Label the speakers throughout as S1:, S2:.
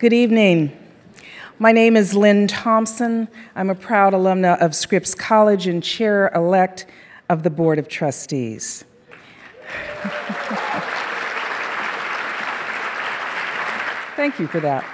S1: Good evening. My name is Lynn Thompson. I'm a proud alumna of Scripps College and chair elect of the Board of Trustees. Thank you for that.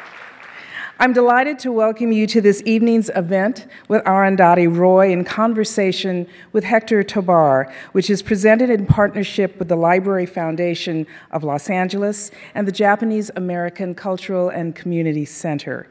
S1: I'm delighted to welcome you to this evening's event with Arundhati Roy in conversation with Hector Tobar, which is presented in partnership with the Library Foundation of Los Angeles and the Japanese American Cultural and Community Center.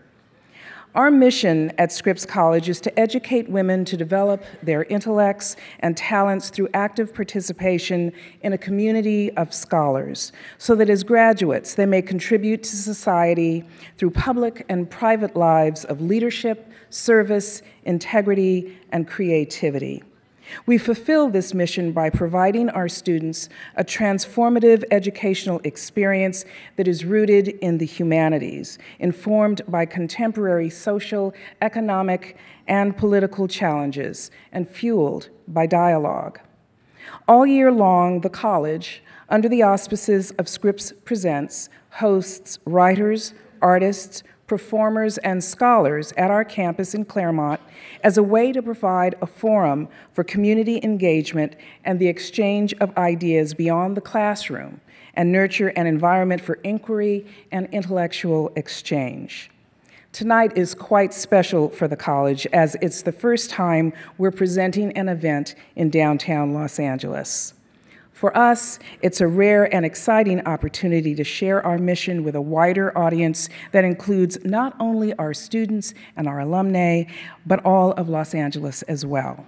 S1: Our mission at Scripps College is to educate women to develop their intellects and talents through active participation in a community of scholars, so that as graduates they may contribute to society through public and private lives of leadership, service, integrity, and creativity. We fulfill this mission by providing our students a transformative educational experience that is rooted in the humanities, informed by contemporary social, economic, and political challenges, and fueled by dialogue. All year long, the college, under the auspices of Scripps Presents, hosts writers, artists, performers, and scholars at our campus in Claremont as a way to provide a forum for community engagement and the exchange of ideas beyond the classroom and nurture an environment for inquiry and intellectual exchange. Tonight is quite special for the college as it's the first time we're presenting an event in downtown Los Angeles. For us, it's a rare and exciting opportunity to share our mission with a wider audience that includes not only our students and our alumni, but all of Los Angeles as well.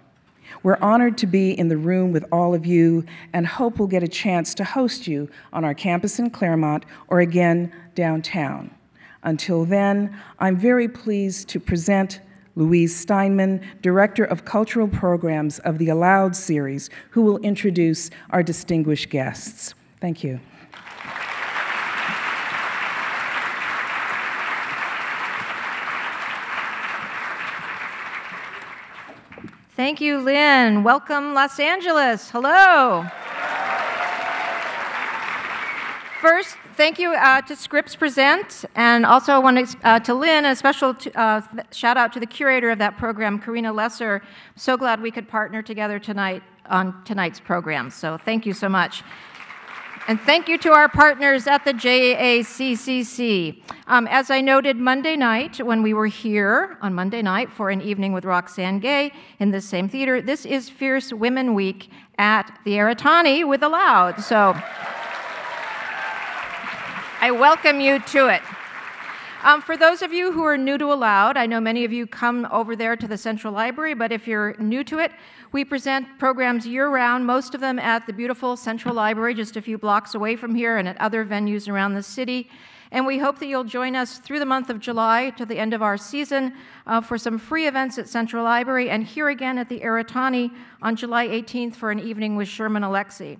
S1: We're honored to be in the room with all of you and hope we'll get a chance to host you on our campus in Claremont or again downtown. Until then, I'm very pleased to present Louise Steinman, Director of Cultural Programs of the Aloud series, who will introduce our distinguished guests. Thank you.
S2: Thank you, Lynn. Welcome, Los Angeles. Hello. First, thank you uh, to Scripps Present, and also I want to, uh, to Lynn, a special uh, shout out to the curator of that program, Karina Lesser. So glad we could partner together tonight on tonight's program, so thank you so much. And thank you to our partners at the JACCC. Um, as I noted Monday night when we were here on Monday night for an evening with Roxane Gay in the same theater, this is Fierce Women Week at the Aratani with Aloud. So. I welcome you to it. Um, for those of you who are new to Aloud, I know many of you come over there to the Central Library, but if you're new to it, we present programs year round, most of them at the beautiful Central Library, just a few blocks away from here, and at other venues around the city. And we hope that you'll join us through the month of July to the end of our season uh, for some free events at Central Library and here again at the Aratani on July 18th for an evening with Sherman Alexie.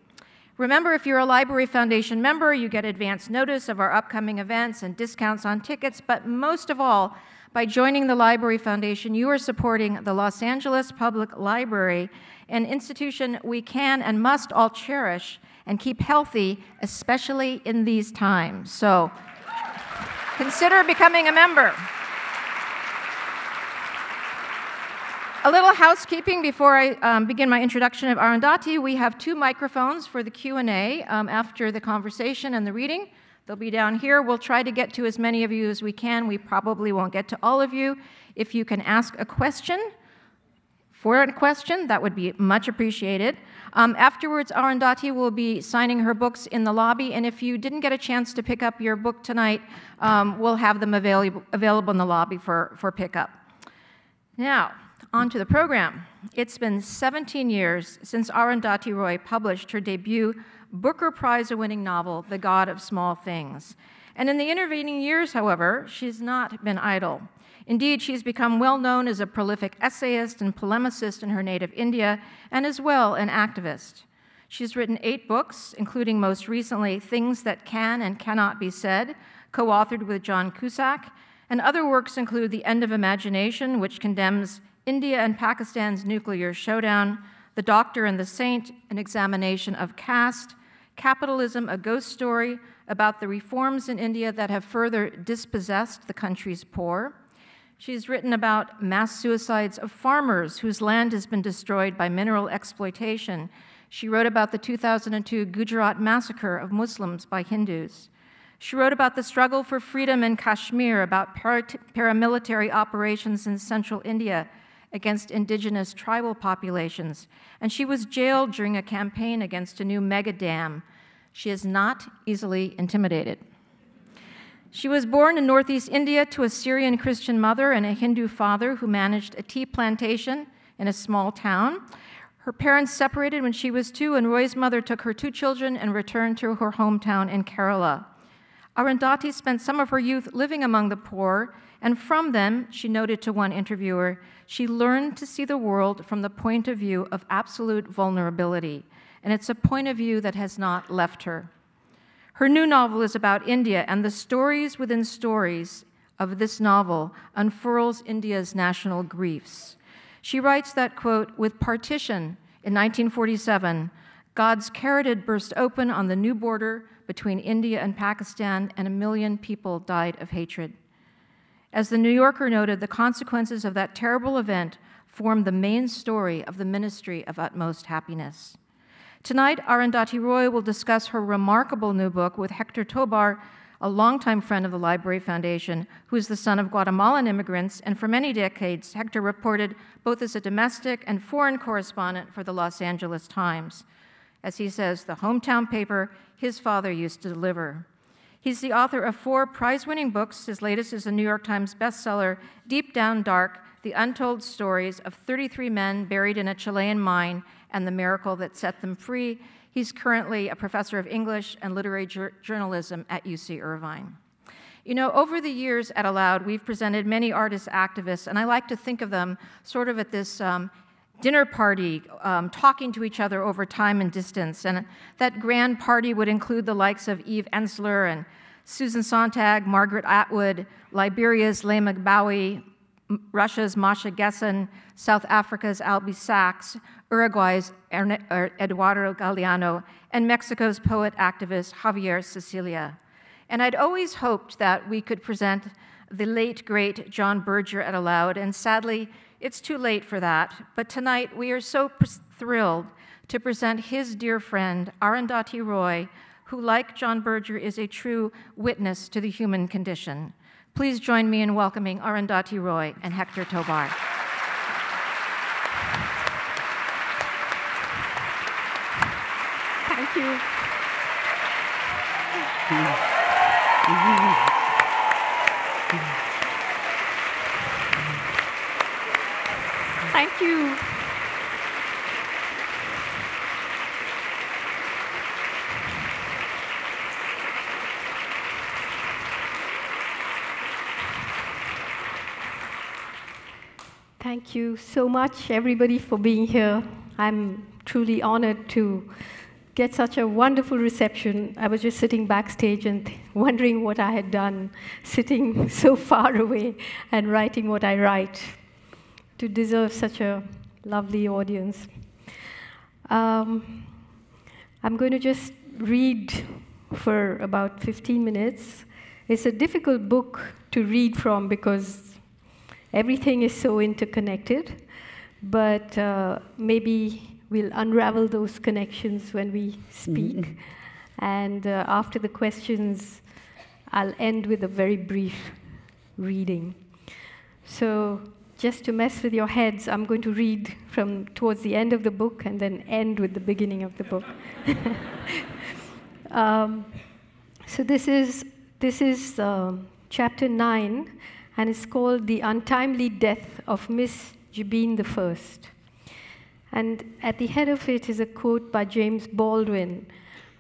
S2: Remember, if you're a Library Foundation member, you get advance notice of our upcoming events and discounts on tickets, but most of all, by joining the Library Foundation, you are supporting the Los Angeles Public Library, an institution we can and must all cherish and keep healthy, especially in these times. So consider becoming a member. A little housekeeping before I um, begin my introduction of Arundhati. We have two microphones for the Q&A um, after the conversation and the reading. They'll be down here. We'll try to get to as many of you as we can. We probably won't get to all of you. If you can ask a question, for a question, that would be much appreciated. Um, afterwards, Arundhati will be signing her books in the lobby, and if you didn't get a chance to pick up your book tonight, um, we'll have them available, available in the lobby for, for pickup. Now, on to the program. It's been 17 years since Arundhati Roy published her debut Booker Prize winning novel, The God of Small Things. And in the intervening years, however, she's not been idle. Indeed, she's become well known as a prolific essayist and polemicist in her native India, and as well an activist. She's written eight books, including most recently Things That Can and Cannot Be Said, co authored with John Cusack, and other works include The End of Imagination, which condemns India and Pakistan's nuclear showdown, The Doctor and the Saint, an examination of caste, Capitalism, a Ghost Story, about the reforms in India that have further dispossessed the country's poor. She's written about mass suicides of farmers whose land has been destroyed by mineral exploitation. She wrote about the 2002 Gujarat massacre of Muslims by Hindus. She wrote about the struggle for freedom in Kashmir, about paramilitary operations in central India against indigenous tribal populations. And she was jailed during a campaign against a new mega dam. She is not easily intimidated. She was born in northeast India to a Syrian Christian mother and a Hindu father who managed a tea plantation in a small town. Her parents separated when she was two, and Roy's mother took her two children and returned to her hometown in Kerala. Arundhati spent some of her youth living among the poor, and from them, she noted to one interviewer, she learned to see the world from the point of view of absolute vulnerability, and it's a point of view that has not left her. Her new novel is about India, and the stories within stories of this novel unfurls India's national griefs. She writes that, quote, with partition in 1947, God's carotid burst open on the new border between India and Pakistan, and a million people died of hatred. As the New Yorker noted, the consequences of that terrible event form the main story of the Ministry of Utmost Happiness. Tonight, Arundhati Roy will discuss her remarkable new book with Hector Tobar, a longtime friend of the Library Foundation, who is the son of Guatemalan immigrants, and for many decades, Hector reported both as a domestic and foreign correspondent for the Los Angeles Times. As he says, the hometown paper his father used to deliver. He's the author of four prize winning books. His latest is a New York Times bestseller, Deep Down Dark The Untold Stories of 33 Men Buried in a Chilean Mine and the Miracle That Set Them Free. He's currently a professor of English and literary jur- journalism at UC Irvine. You know, over the years at Aloud, we've presented many artist activists, and I like to think of them sort of at this um, dinner party, um, talking to each other over time and distance. And that grand party would include the likes of Eve Ensler and Susan Sontag, Margaret Atwood, Liberia's Leymah Gbowee, Russia's Masha Gessen, South Africa's Albie Sachs, Uruguay's er, Eduardo Galeano, and Mexico's poet activist Javier Sicilia. And I'd always hoped that we could present the late, great John Berger at Aloud, and sadly, it's too late for that, but tonight we are so thrilled to present his dear friend, Arundhati Roy, who, like John Berger, is a true witness to the human condition. Please join me in welcoming Arundhati Roy and Hector Tobar.
S3: Thank you. Thank you. Thank you so much, everybody, for being here. I'm truly honored to get such a wonderful reception. I was just sitting backstage and wondering what I had done, sitting so far away and writing what I write to deserve such a lovely audience. Um, I'm going to just read for about 15 minutes. It's a difficult book to read from because everything is so interconnected, but uh, maybe we'll unravel those connections when we speak. Mm-hmm. And uh, after the questions, I'll end with a very brief reading. So, just to mess with your heads, I'm going to read from towards the end of the book and then end with the beginning of the book. um, so this is this is uh, chapter nine, and it's called "The Untimely Death of Miss Jebeen the First. And at the head of it is a quote by James Baldwin,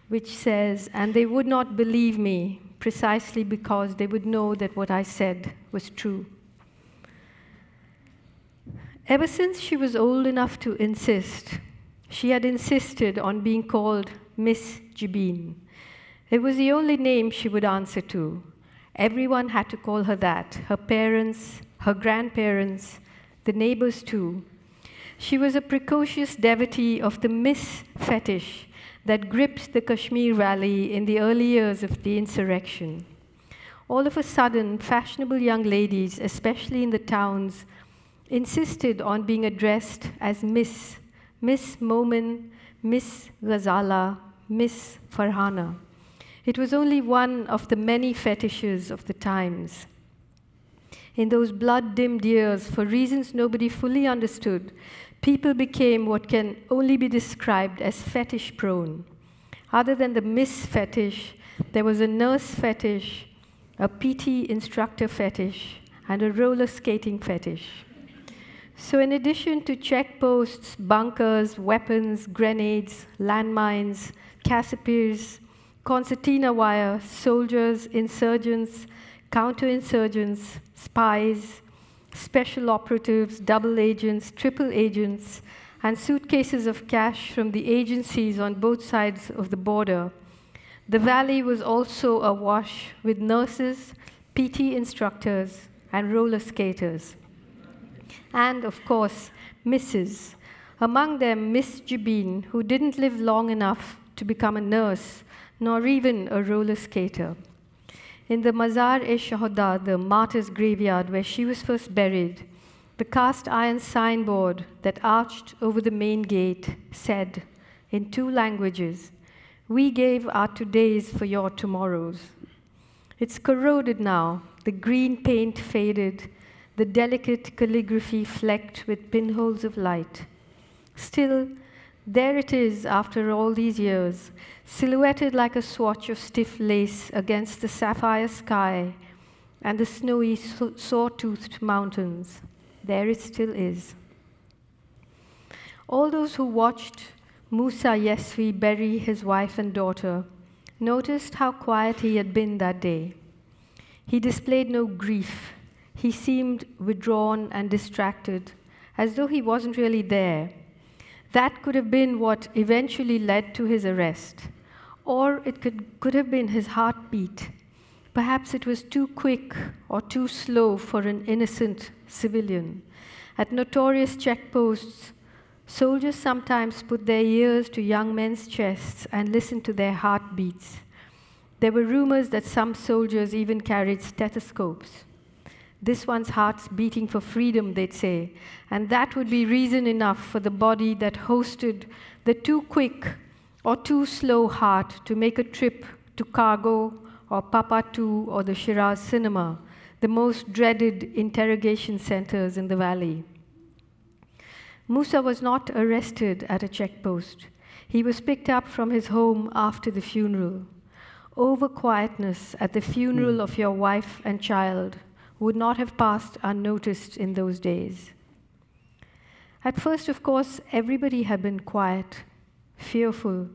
S3: which says, "And they would not believe me precisely because they would know that what I said was true." Ever since she was old enough to insist, she had insisted on being called Miss Jebeen. It was the only name she would answer to. Everyone had to call her that her parents, her grandparents, the neighbors too. She was a precocious devotee of the Miss fetish that gripped the Kashmir Valley in the early years of the insurrection. All of a sudden, fashionable young ladies, especially in the towns, insisted on being addressed as Miss, Miss Momin, Miss Ghazala, Miss Farhana. It was only one of the many fetishes of the times. In those blood dimmed years, for reasons nobody fully understood, people became what can only be described as fetish prone. Other than the Miss fetish, there was a nurse fetish, a PT instructor fetish, and a roller skating fetish. So, in addition to checkposts, bunkers, weapons, grenades, landmines, Casspirs, concertina wire, soldiers, insurgents, counterinsurgents, spies, special operatives, double agents, triple agents, and suitcases of cash from the agencies on both sides of the border. The valley was also awash with nurses, PT instructors, and roller skaters and, of course, Mrs. Among them, Miss Jebeen, who didn't live long enough to become a nurse, nor even a roller skater. In the Mazar Shohada, the martyr's graveyard where she was first buried, the cast iron signboard that arched over the main gate said, in two languages, We gave our todays for your tomorrows. It's corroded now, the green paint faded, the delicate calligraphy flecked with pinholes of light. Still, there it is after all these years, silhouetted like a swatch of stiff lace against the sapphire sky and the snowy, saw toothed mountains. There it still is. All those who watched Musa Yeswi bury his wife and daughter noticed how quiet he had been that day. He displayed no grief, he seemed withdrawn and distracted, as though he wasn't really there. That could have been what eventually led to his arrest. Or it could, could have been his heartbeat. Perhaps it was too quick or too slow for an innocent civilian. At notorious checkposts, soldiers sometimes put their ears to young men's chests and listened to their heartbeats. There were rumors that some soldiers even carried stethoscopes. This one's heart's beating for freedom, they'd say. And that would be reason enough for the body that hosted the too quick or too slow heart to make a trip to Cargo or Papa 2 or the Shiraz Cinema, the most dreaded interrogation centers in the valley. Musa was not arrested at a checkpost. He was picked up from his home after the funeral. Over quietness at the funeral hmm. of your wife and child would not have passed unnoticed in those days. At first, of course, everybody had been quiet, fearful.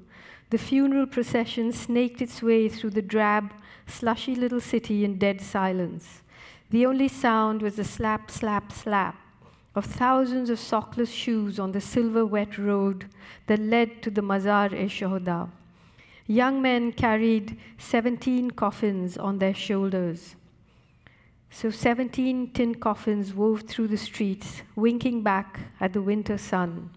S3: The funeral procession snaked its way through the drab, slushy little city in dead silence. The only sound was the slap, slap, slap of thousands of sockless shoes on the silver wet road that led to the Mazar e Shohada. Young men carried 17 coffins on their shoulders. So 17 tin coffins wove through the streets, winking back at the winter sun.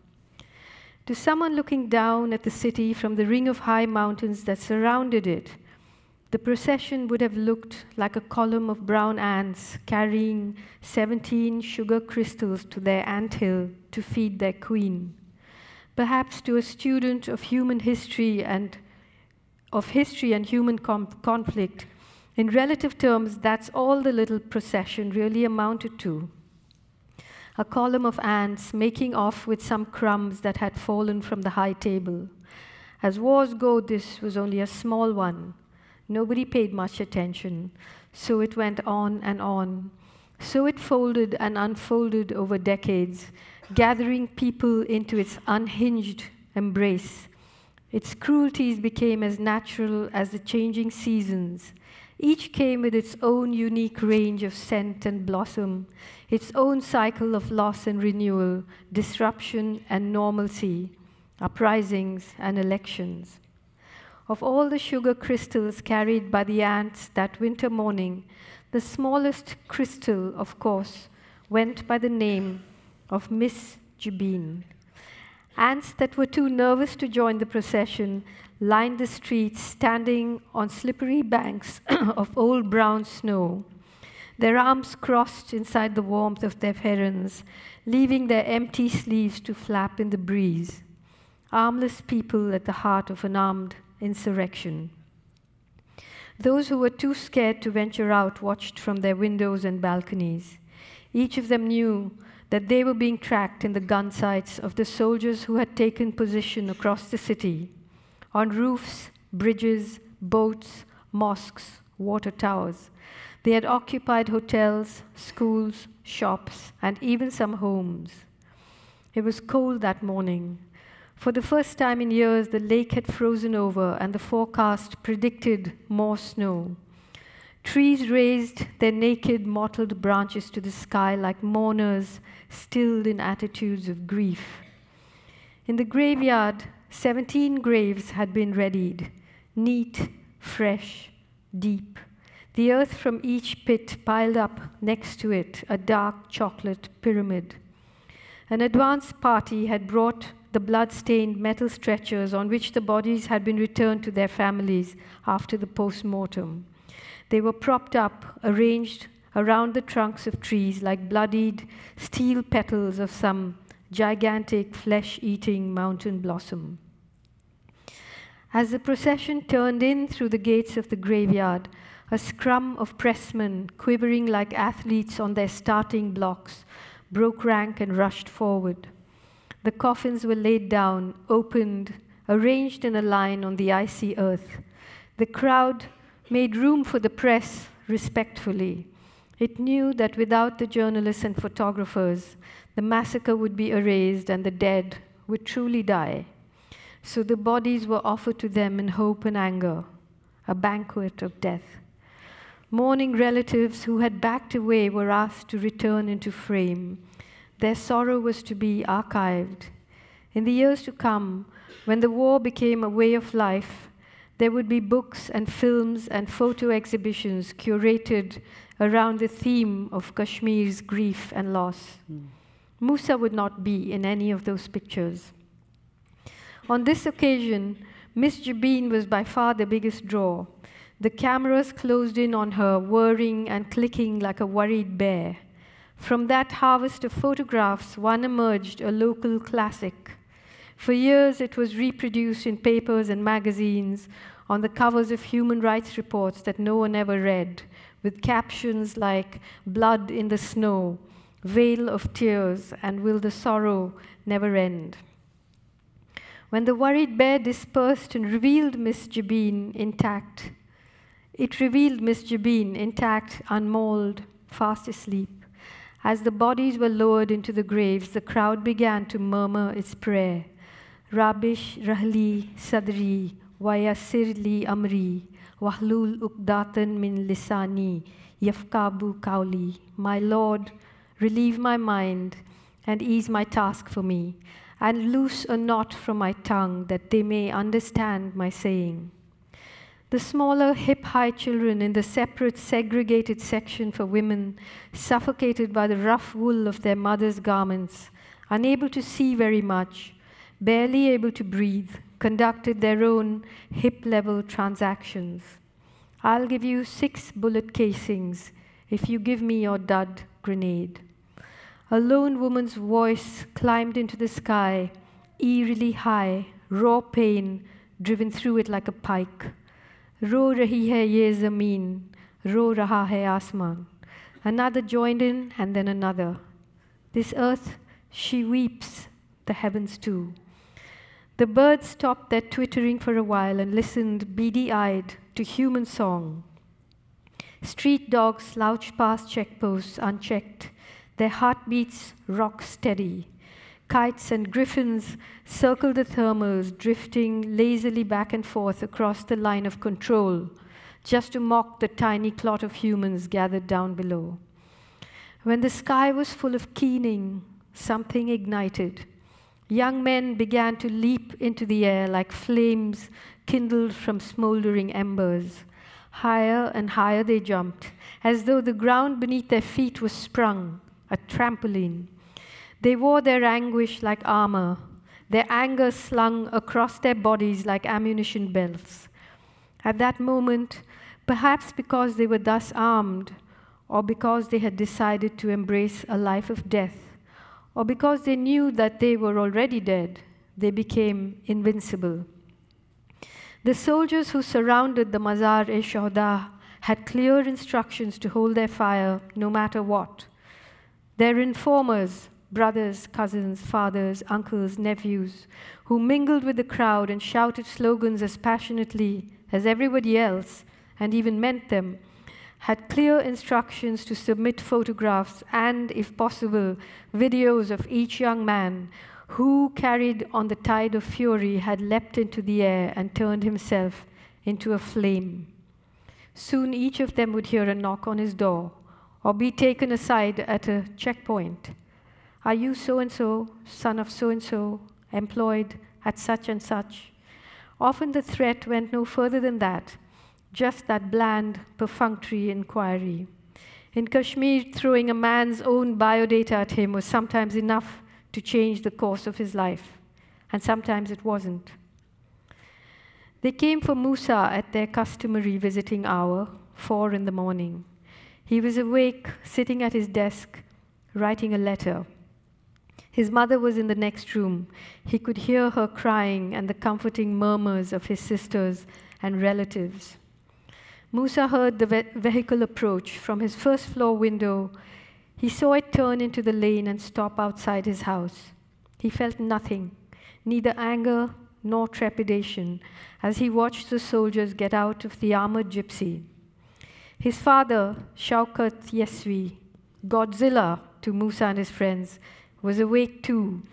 S3: To someone looking down at the city from the ring of high mountains that surrounded it, the procession would have looked like a column of brown ants carrying 17 sugar crystals to their ant hill to feed their queen. Perhaps to a student of human history and of history and human conflict, in relative terms, that's all the little procession really amounted to. A column of ants making off with some crumbs that had fallen from the high table. As wars go, this was only a small one. Nobody paid much attention, so it went on and on. So it folded and unfolded over decades, gathering people into its unhinged embrace. Its cruelties became as natural as the changing seasons each came with its own unique range of scent and blossom, its own cycle of loss and renewal, disruption and normalcy, uprisings and elections. Of all the sugar crystals carried by the ants that winter morning, the smallest crystal, of course, went by the name of Miss Jebeen. Ants that were too nervous to join the procession lined the streets, standing on slippery banks of old brown snow, their arms crossed inside the warmth of their pherans, leaving their empty sleeves to flap in the breeze. Armless people at the heart of an armed insurrection. Those who were too scared to venture out watched from their windows and balconies. Each of them knew that they were being tracked in the gun sights of the soldiers who had taken position across the city, on roofs, bridges, boats, mosques, water towers. They had occupied hotels, schools, shops, and even some homes. It was cold that morning. For the first time in years, the lake had frozen over, and the forecast predicted more snow. Trees raised their naked, mottled branches to the sky like mourners stilled in attitudes of grief. In the graveyard, 17 graves had been readied, neat, fresh, deep. The earth from each pit piled up next to it, a dark chocolate pyramid. An advance party had brought the blood stained metal stretchers on which the bodies had been returned to their families after the post mortem. They were propped up, arranged around the trunks of trees like bloodied steel petals of some gigantic flesh eating mountain blossom. As the procession turned in through the gates of the graveyard, a scrum of pressmen, quivering like athletes on their starting blocks, broke rank and rushed forward. The coffins were laid down, opened, arranged in a line on the icy earth. The crowd made room for the press respectfully. It knew that without the journalists and photographers, the massacre would be erased and the dead would truly die. So the bodies were offered to them in hope and anger, a banquet of death. Mourning relatives who had backed away were asked to return into frame. Their sorrow was to be archived. In the years to come, when the war became a way of life, there would be books and films and photo exhibitions curated around the theme of Kashmir's grief and loss. Mm. Musa would not be in any of those pictures. On this occasion, Miss Jebeen was by far the biggest draw. The cameras closed in on her, whirring and clicking like a worried bear. From that harvest of photographs, one emerged a local classic. For years, it was reproduced in papers and magazines on the covers of human rights reports that no one ever read, with captions like Blood in the Snow, Vale of Tears, and Will the Sorrow Never End? When the worried bear dispersed and revealed Miss Jebeen intact, it revealed Miss Jebeen intact, unmauled, fast asleep. As the bodies were lowered into the graves, the crowd began to murmur its prayer. Rabish Rahli Sadri Wayasir li Amri Wahlul Ukdatan min Lisani Yafkabu Kauli My Lord, relieve my mind and ease my task for me, and loose a knot from my tongue that they may understand my saying. The smaller, hip high children in the separate, segregated section for women, suffocated by the rough wool of their mothers' garments, unable to see very much, barely able to breathe, conducted their own hip level transactions. I'll give you six bullet casings if you give me your dud grenade. A lone woman's voice climbed into the sky, eerily high, raw pain driven through it like a pike. Ro rahi hai ye zameen, ro raha hai asman. Another joined in, and then another. This earth, she weeps, the heavens too. The birds stopped their twittering for a while and listened beady eyed to human song. Street dogs slouched past checkposts unchecked, their heartbeats rock steady. Kites and griffins circle the thermals, drifting lazily back and forth across the line of control, just to mock the tiny clot of humans gathered down below. When the sky was full of keening, something ignited. Young men began to leap into the air like flames kindled from smoldering embers. Higher and higher they jumped, as though the ground beneath their feet was sprung, a trampoline. They wore their anguish like armor, their anger slung across their bodies like ammunition belts. At that moment, perhaps because they were thus armed, or because they had decided to embrace a life of death, or because they knew that they were already dead, they became invincible. The soldiers who surrounded the Mazar Shohada had clear instructions to hold their fire no matter what. Their informers, brothers, cousins, fathers, uncles, nephews, who mingled with the crowd and shouted slogans as passionately as everybody else, and even meant them, had clear instructions to submit photographs and, if possible, videos of each young man who, carried on the tide of fury, had leapt into the air and turned himself into a flame. Soon each of them would hear a knock on his door or be taken aside at a checkpoint. Are you so and so, son of so and so, employed at such and such? Often the threat went no further than that, just that bland, perfunctory inquiry. In Kashmir, throwing a man's own biodata at him was sometimes enough to change the course of his life, and sometimes it wasn't. They came for Musa at their customary visiting hour, four in the morning. He was awake, sitting at his desk, writing a letter. His mother was in the next room. He could hear her crying and the comforting murmurs of his sisters and relatives. Musa heard the ve vehicle approach from his first floor window. He saw it turn into the lane and stop outside his house. He felt nothing, neither anger nor trepidation, as he watched the soldiers get out of the armored gypsy. His father, Shaukat Yeswi, Godzilla to Musa and his friends, was awake too,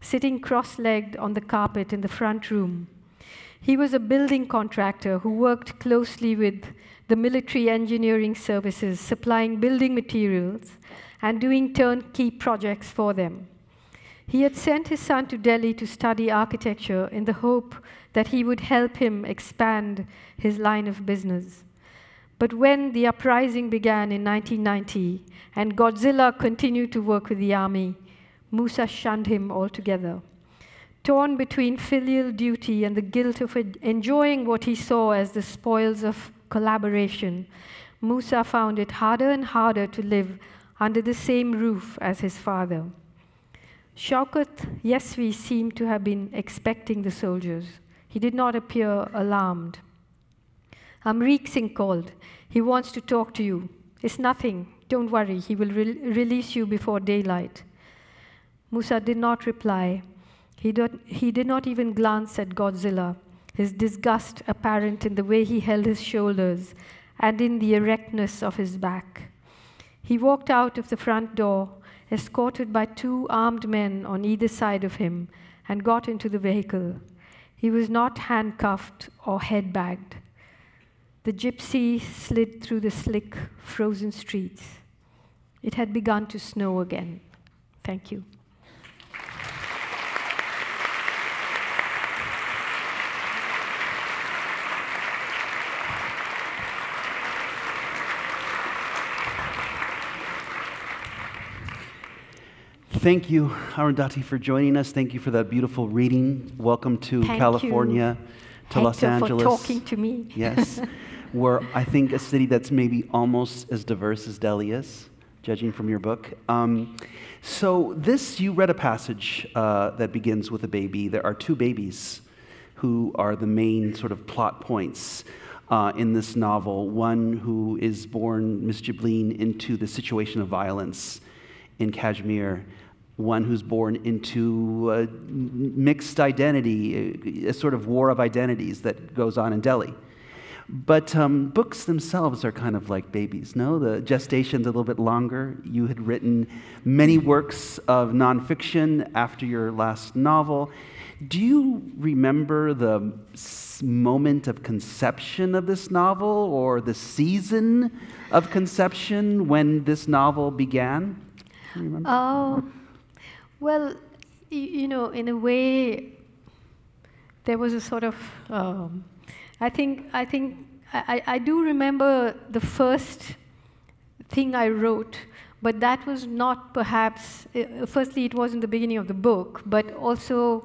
S3: sitting cross legged on the carpet in the front room. He was a building contractor who worked closely with the military engineering services, supplying building materials and doing turnkey projects for them. He had sent his son to Delhi to study architecture in the hope that he would help him expand his line of business. But when the uprising began in 1990 and Godzilla continued to work with the army, Musa shunned him altogether. Torn between filial duty and the guilt of enjoying what he saw as the spoils of collaboration, Musa found it harder and harder to live under the same roof as his father. Shaukat Yeswi seemed to have been expecting the soldiers. He did not appear alarmed. Amrik Singh called. He wants to talk to you. It's nothing. Don't worry. He will re release you before daylight. Musa did not reply. He, he did not even glance at Godzilla, his disgust apparent in the way he held his shoulders and in the erectness of his back. He walked out of the front door, escorted by two armed men on either side of him, and got into the vehicle. He was not handcuffed or head bagged. The gypsy slid through the slick, frozen streets. It had begun to snow again. Thank you.
S4: Thank you, Arundhati, for joining us. Thank you for that beautiful reading. Welcome to
S3: Thank
S4: California,
S3: you.
S4: to
S3: Hector
S4: Los Angeles.
S3: for talking to me.
S4: Yes, we're, I think, a city that's maybe almost as diverse as Delhi is, judging from your book. Um, so, this, you read a passage uh, that begins with a baby. There are two babies who are the main sort of plot points. Uh, in this novel, one who is born, Miss Jibleen, into the situation of violence in Kashmir, one who's born into a mixed identity, a sort of war of identities that goes on in Delhi. But um, books themselves are kind of like babies, no? The gestation's a little bit longer. You had written many works of nonfiction after your last novel. Do you remember the moment of conception of this novel or the season of conception when this novel began?
S3: Oh, well, you know, in a way, there was a sort of. Um, I think I think I, I do remember the first thing I wrote, but that was not perhaps. Uh, firstly, it wasn't the beginning of the book, but also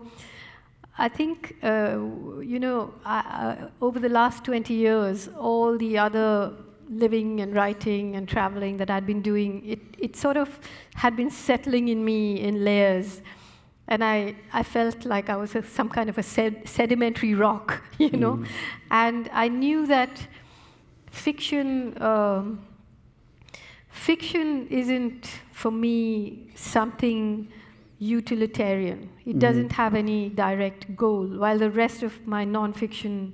S3: I think, uh, you know, I, uh, over the last 20 years, all the other living and writing and traveling that I'd been doing, it, it sort of had been settling in me in layers. And I, I felt like I was a, some kind of a sed sedimentary rock, you know? Mm. And I knew that fiction, um, fiction isn't, for me, something utilitarian. It mm doesn't have any direct goal, while the rest of my nonfiction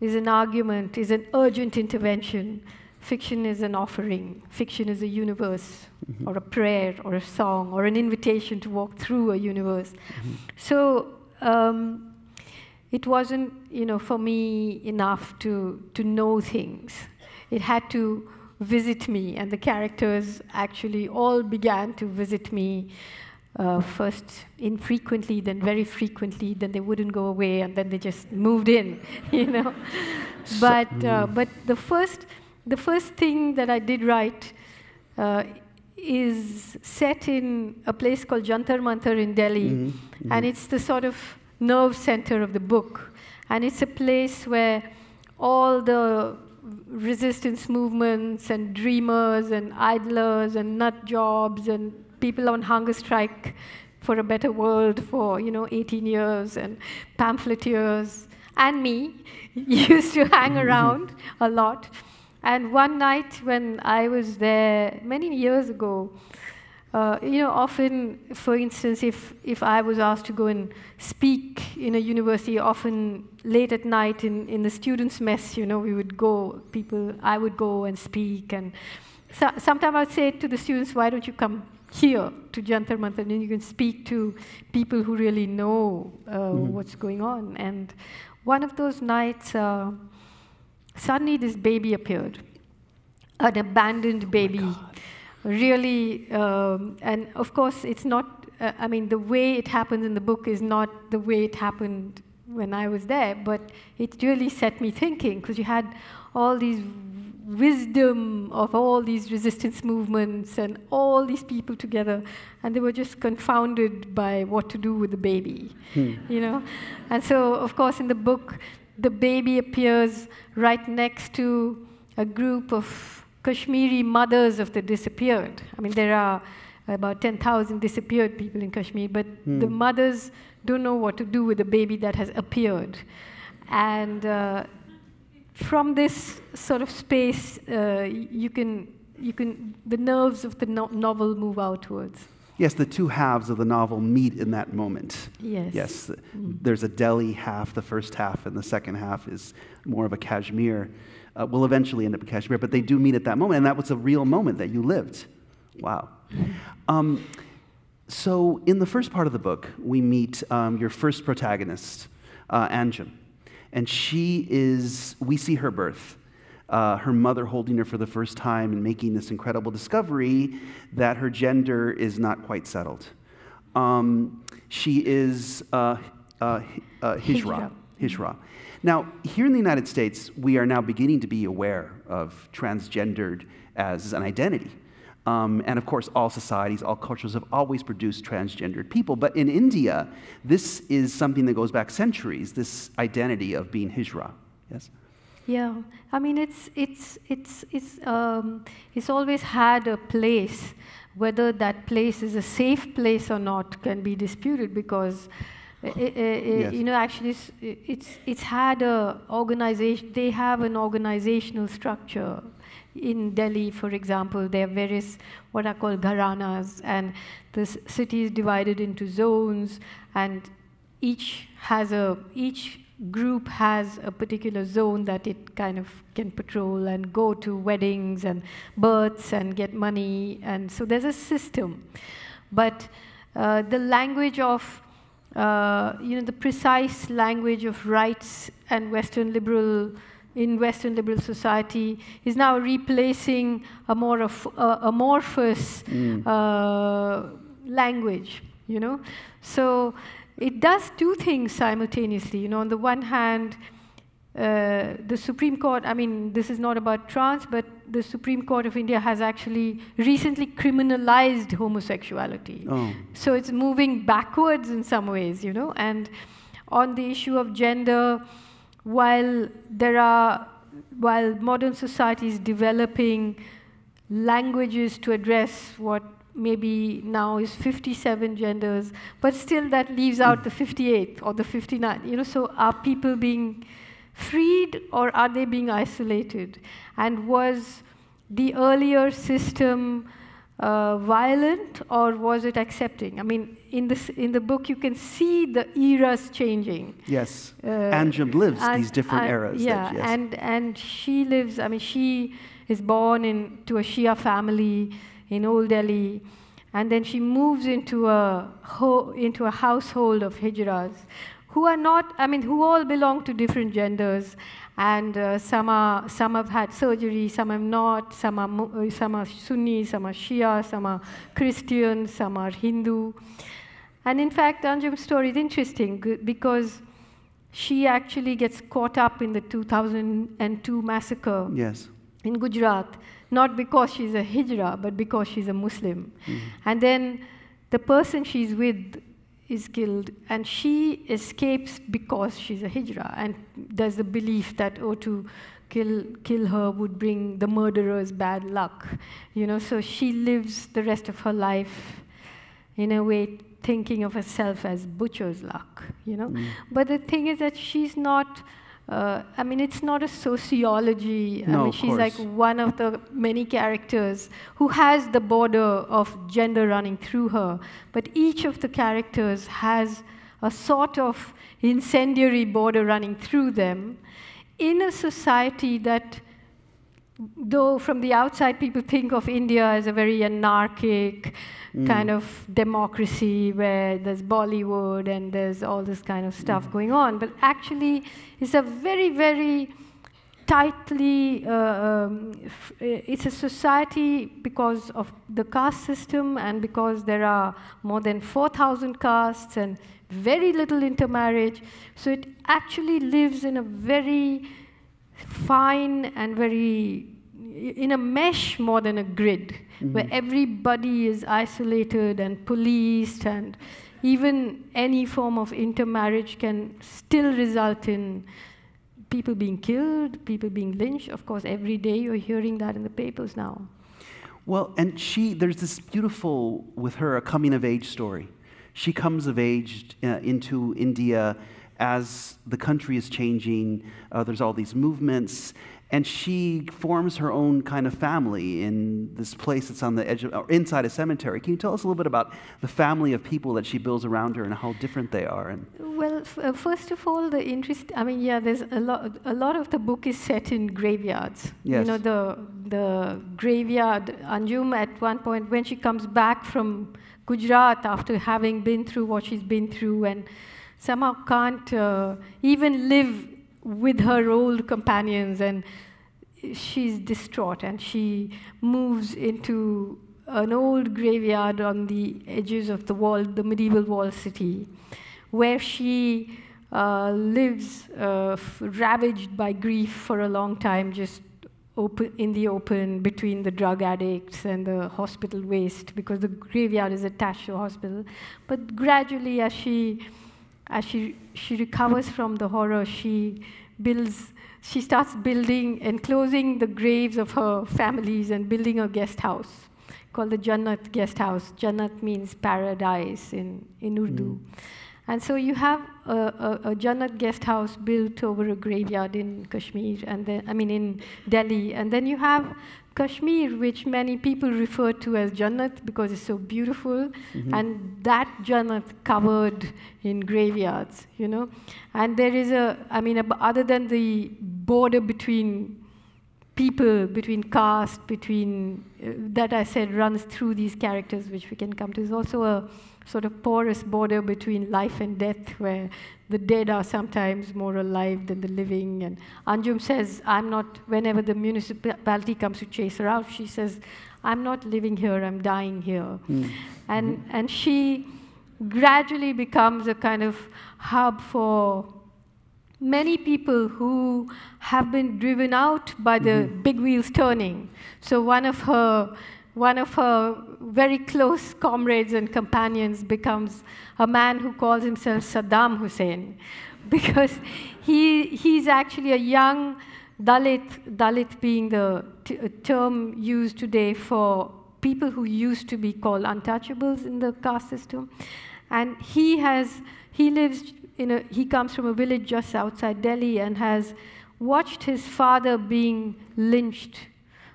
S3: is an argument, is an urgent intervention. Fiction is an offering. Fiction is a universe, mm-hmm. or a prayer, or a song, or an invitation to walk through a universe. Mm-hmm. So um, it wasn't, you know, for me enough to to know things. It had to visit me, and the characters actually all began to visit me uh, first infrequently, then very frequently, then they wouldn't go away, and then they just moved in, you know. but uh, mm. but the first the first thing that I did write uh, is set in a place called Jantar Mantar in Delhi, mm -hmm. and it's the sort of nerve center of the book, and it's a place where all the resistance movements and dreamers and idlers and nut jobs and people on hunger strike for a better world for you know 18 years and pamphleteers and me used to hang around a lot. And one night when i was there many years ago uh, you know often for instance if, if i was asked to go and speak in a university often late at night in, in the students mess you know we would go people i would go and speak and so, sometimes i'd say to the students why don't you come here to Jantar Mantar, and you can speak to people who really know uh, mm. what's going on. And one of those nights, uh, suddenly this baby appeared, an abandoned oh baby. Oh really, um, and of course, it's not, uh, I mean, the way it happens in the book is not the way it happened when I was there, but it really set me thinking because you had all these wisdom of all these resistance movements and all these people together, and they were just confounded by what to do with the baby, hmm. you know. And so, of course, in the book, the baby appears right next to a group of Kashmiri mothers of the disappeared. I mean, there are about 10,000 disappeared people in Kashmir, but hmm. the mothers don't know what to do with the baby that has appeared. And uh, from this sort of space, uh, you can, you can, the nerves of the no novel move outwards.
S4: Yes, the two halves of the novel meet in that moment.
S3: Yes.
S4: Yes, mm. there's a Delhi half, the first half, and the second half is more of a Kashmir. Uh, will eventually end up in Kashmir, but they do meet at that moment, and that was a real moment that you lived. Wow. Um, so, in the first part of the book, we meet um, your first protagonist, uh, Anjum. And she is, we see her birth. Uh, her mother holding her for the first time and making this incredible discovery that her gender is not quite settled. Um, she is uh, uh, uh Hijra. Hijra. Now, here in the United States, we are now beginning to be aware of transgendered as an identity. Um, and of course, all societies, all cultures have always produced transgendered people. But in India, this is something that goes back centuries, this identity of being Hijra. Yes?
S3: Yeah, I mean, it's, it's, it's, it's, um, it's always had a place. Whether that place is a safe place or not can be disputed because. It, it, yes. You know, actually, it's, it's, it's had a organization. They have an organizational structure in Delhi, for example, there are various what are called gharanas, and the city is divided into zones, and each has a each group has a particular zone that it kind of can patrol and go to weddings and births and get money, and so there's a system. But uh, the language of uh, you know the precise language of rights and Western liberal in Western liberal society is now replacing a more of, uh, amorphous mm. uh, language, you know? So it does two things simultaneously. You know, on the one hand, uh, the Supreme Court, I mean, this is not about trans, but the Supreme Court of India has actually recently criminalized homosexuality. Oh. So it's moving backwards in some ways, you know, and on the issue of gender, while there are, while modern society is developing languages to address what maybe now is 57 genders, but still that leaves out the 58th or the 59. You know, so are people being freed or are they being isolated? And was the earlier system uh, violent or was it accepting? I mean, in, this, in the book, you can see the eras changing.
S4: Yes. Uh, Anjum lives
S3: and,
S4: these different eras.
S3: Yeah,
S4: that, yes.
S3: and, and she lives, I mean, she is born into a Shia family in Old Delhi, and then she moves into a, into a household of hijras who are not, I mean, who all belong to different genders, and uh, some, are, some have had surgery, some have not, some are, uh, some are Sunni, some are Shia, some are Christian, some are Hindu. And in fact, Anjum's story is interesting because she actually gets caught up in the 2002 massacre
S4: yes.
S3: in Gujarat, not because she's a hijra, but because she's a Muslim. Mm -hmm. And then the person she's with is killed, and she escapes because she's a hijra. And there's the belief that, oh, to kill, kill her would bring the murderers bad luck. You know, so she lives the rest of her life in a way thinking of herself as butcher's luck, you know. Mm. But the thing is that she's not uh, I mean, it's not a sociology.
S4: No,
S3: I mean, she's like one of the many characters who has the border of gender running through her. But each of the characters has a sort of incendiary border running through them in a society that though from the outside people think of India as a very anarchic mm. kind of democracy where there's Bollywood and there's all this kind of stuff mm. going on, but actually it's a very, very tightly, uh, um, it's a society because of the caste system and because there are more than 4,000 castes and very little intermarriage. So it actually lives in a very fine and very in a mesh more than a grid, mm -hmm. where everybody is isolated and policed, and even any form of intermarriage can still result in people being killed, people being lynched. Of course, every day you're hearing that in the papers now.
S4: Well, and she, there's this beautiful, with her, a coming of age story. She comes of age uh, into India as the country is changing, uh, there's all these movements, and she forms her own kind of family in this place that's on the edge of, or inside a cemetery. Can you tell us a little bit about the family of people that she builds around her and how different they are? And
S3: well, uh, first of all, the interest. I mean, yeah, there's a lot. A lot of the book is set in graveyards.
S4: Yes.
S3: You know, the the graveyard. Anjum at one point when she comes back from Gujarat after having been through what she's been through and somehow can't uh, even live with her old companions and she's distraught and she moves into an old graveyard on the edges of the wall, the medieval wall city, where she uh, lives uh, ravaged by grief for a long time, just open, in the open between the drug addicts and the hospital waste, because the graveyard is attached to a hospital. But gradually, as she as she, she recovers from the horror, she builds, she starts building, enclosing the graves of her families and building a guest house called the Jannat guest house. Jannat means paradise in, in Urdu. Mm. And so you have a, a, a Jannat guest house built over a graveyard in Kashmir, and then, I mean in Delhi, and then you have Kashmir, which many people refer to as Jannat because it's so beautiful, mm -hmm. and that Jannat covered in graveyards, you know. And there is a, I mean, other than the border between people, between caste, between, uh, that I said runs through these characters, which we can come to, is also a sort of porous border between life and death, where the dead are sometimes more alive than the living. And Anjum says, I'm not, whenever the municipality comes to chase her out, she says, I'm not living here, I'm dying here. Mm. And, mm -hmm. and she gradually becomes a kind of hub for many people who have been driven out by the mm -hmm. big wheels turning. So one of her one of her very close comrades and companions becomes a man who calls himself Saddam Hussein, because he, he's actually a young Dalit, Dalit being the uh, term used today for people who used to be called untouchables in the caste system. And he has, he lives in a, he comes from a village just outside Delhi and has watched his father being lynched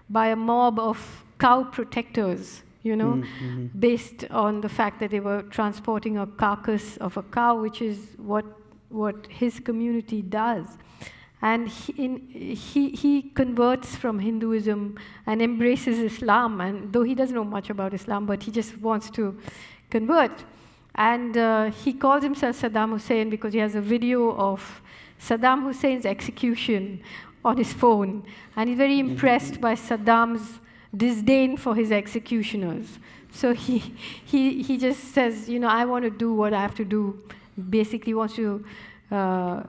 S3: by a mob of cow protectors, you know, mm-hmm. based on the fact that they were transporting a carcass of a cow, which is what, what his community does. And he, in, he, he converts from Hinduism and embraces Islam, and though he doesn't know much about Islam, but he just wants to convert. And uh, he calls himself Saddam Hussein because he has a video of Saddam Hussein's execution on his phone. And he's very impressed by Saddam's disdain for his executioners. So he, he, he just says, you know, I want to do what I have to do. Basically wants to uh,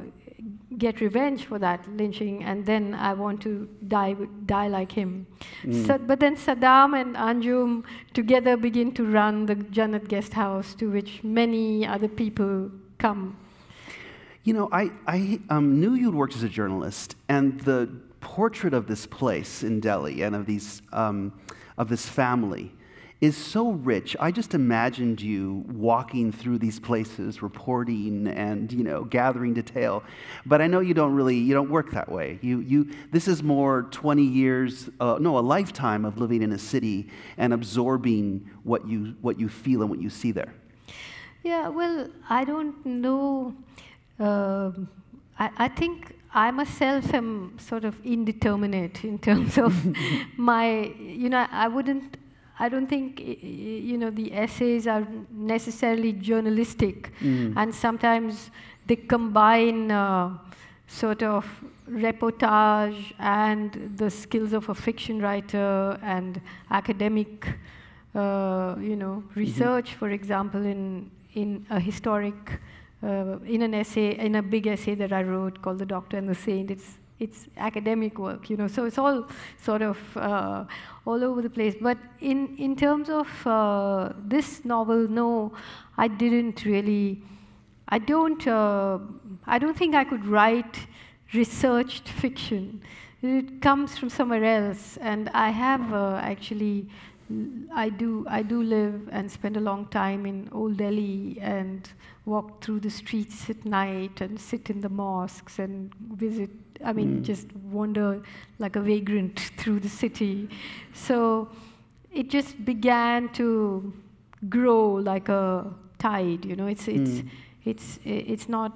S3: get revenge for that lynching, and then I want to die, die like him. Mm. So, but then Saddam and Anjum together begin to run the Jannat guest house, to which many other people come.
S4: You know, I, I um, knew you'd worked as a journalist, and the portrait of this place in Delhi and of, these, um, of this family is so rich. I just imagined you walking through these places, reporting and you know gathering detail. But I know you don't really you don't work that way. You you this is more 20 years, uh, no, a lifetime of living in a city and absorbing what you what you feel and what you see there.
S3: Yeah, well, I don't know. Uh, I, I think I myself am sort of indeterminate in terms of my, you know, I wouldn't I don't think you know the essays are necessarily journalistic, mm. and sometimes they combine uh, sort of reportage and the skills of a fiction writer and academic, uh, you know, mm-hmm. research. Mm-hmm. For example, in in a historic, uh, in an essay, in a big essay that I wrote called "The Doctor and the Saint," it's it's academic work, you know. So it's all sort of uh, all over the place. But in in terms of uh, this novel, no, I didn't really. I don't. Uh, I don't think I could write researched fiction. It comes from somewhere else, and I have uh, actually. I do. I do live and spend a long time in Old Delhi and walk through the streets at night and sit in the mosques and visit I mean, mm. just wander like a vagrant through the city. So it just began to grow like a tide. You know, it's it's mm. it's it's not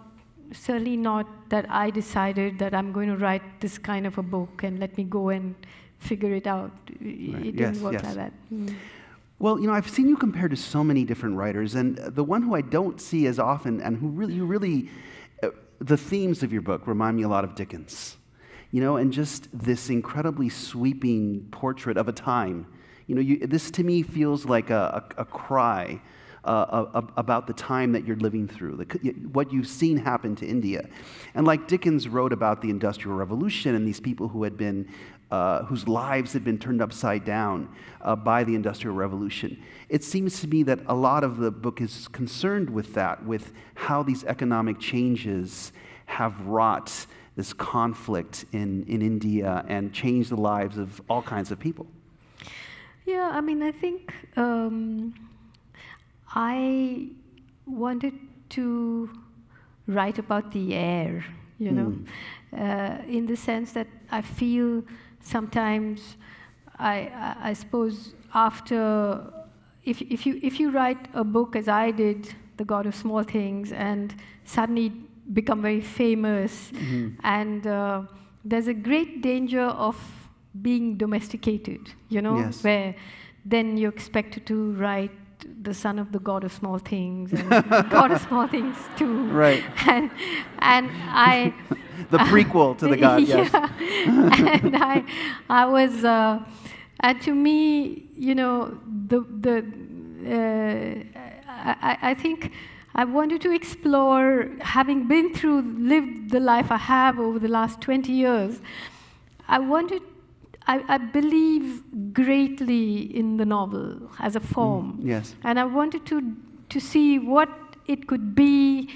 S3: certainly not that I decided that I'm going to write this kind of a book and let me go and figure it out. Right. It didn't yes, work yes. like that. Mm.
S4: Well, you know, I've seen you compared to so many different writers, and the one who I don't see as often, and who really, you really the themes of your book remind me a lot of Dickens, you know, and just this incredibly sweeping portrait of a time. You know, you, this to me feels like a, a, a cry uh, about the time that you're living through, the, what you've seen happen to India. And like Dickens wrote about the Industrial Revolution and these people who had been uh, whose lives had been turned upside down uh, by the Industrial Revolution. It seems to me that a lot of the book is concerned with that, with how these economic changes have wrought this conflict in, in India and changed the lives of all kinds of people.
S3: Yeah, I mean, I think um, I wanted to write about the air, you know, mm. uh, in the sense that I feel sometimes I, I, suppose after if, if you if you write a book as I did, The God of Small Things, and suddenly become very famous, mm-hmm. and uh, there's a great danger of being domesticated, you know, yes. where then you're expected to write the son of the god of small things and god of small things too.
S4: Right.
S3: And and I
S4: the prequel to the god,
S3: yes. and I I was uh, and to me, you know, the the uh, I, I think I wanted to explore, having been through, lived the life I have over the last 20 years, I wanted I, I, believe greatly in the novel as a form.
S4: Mm, yes.
S3: And I wanted to, to see what it could be,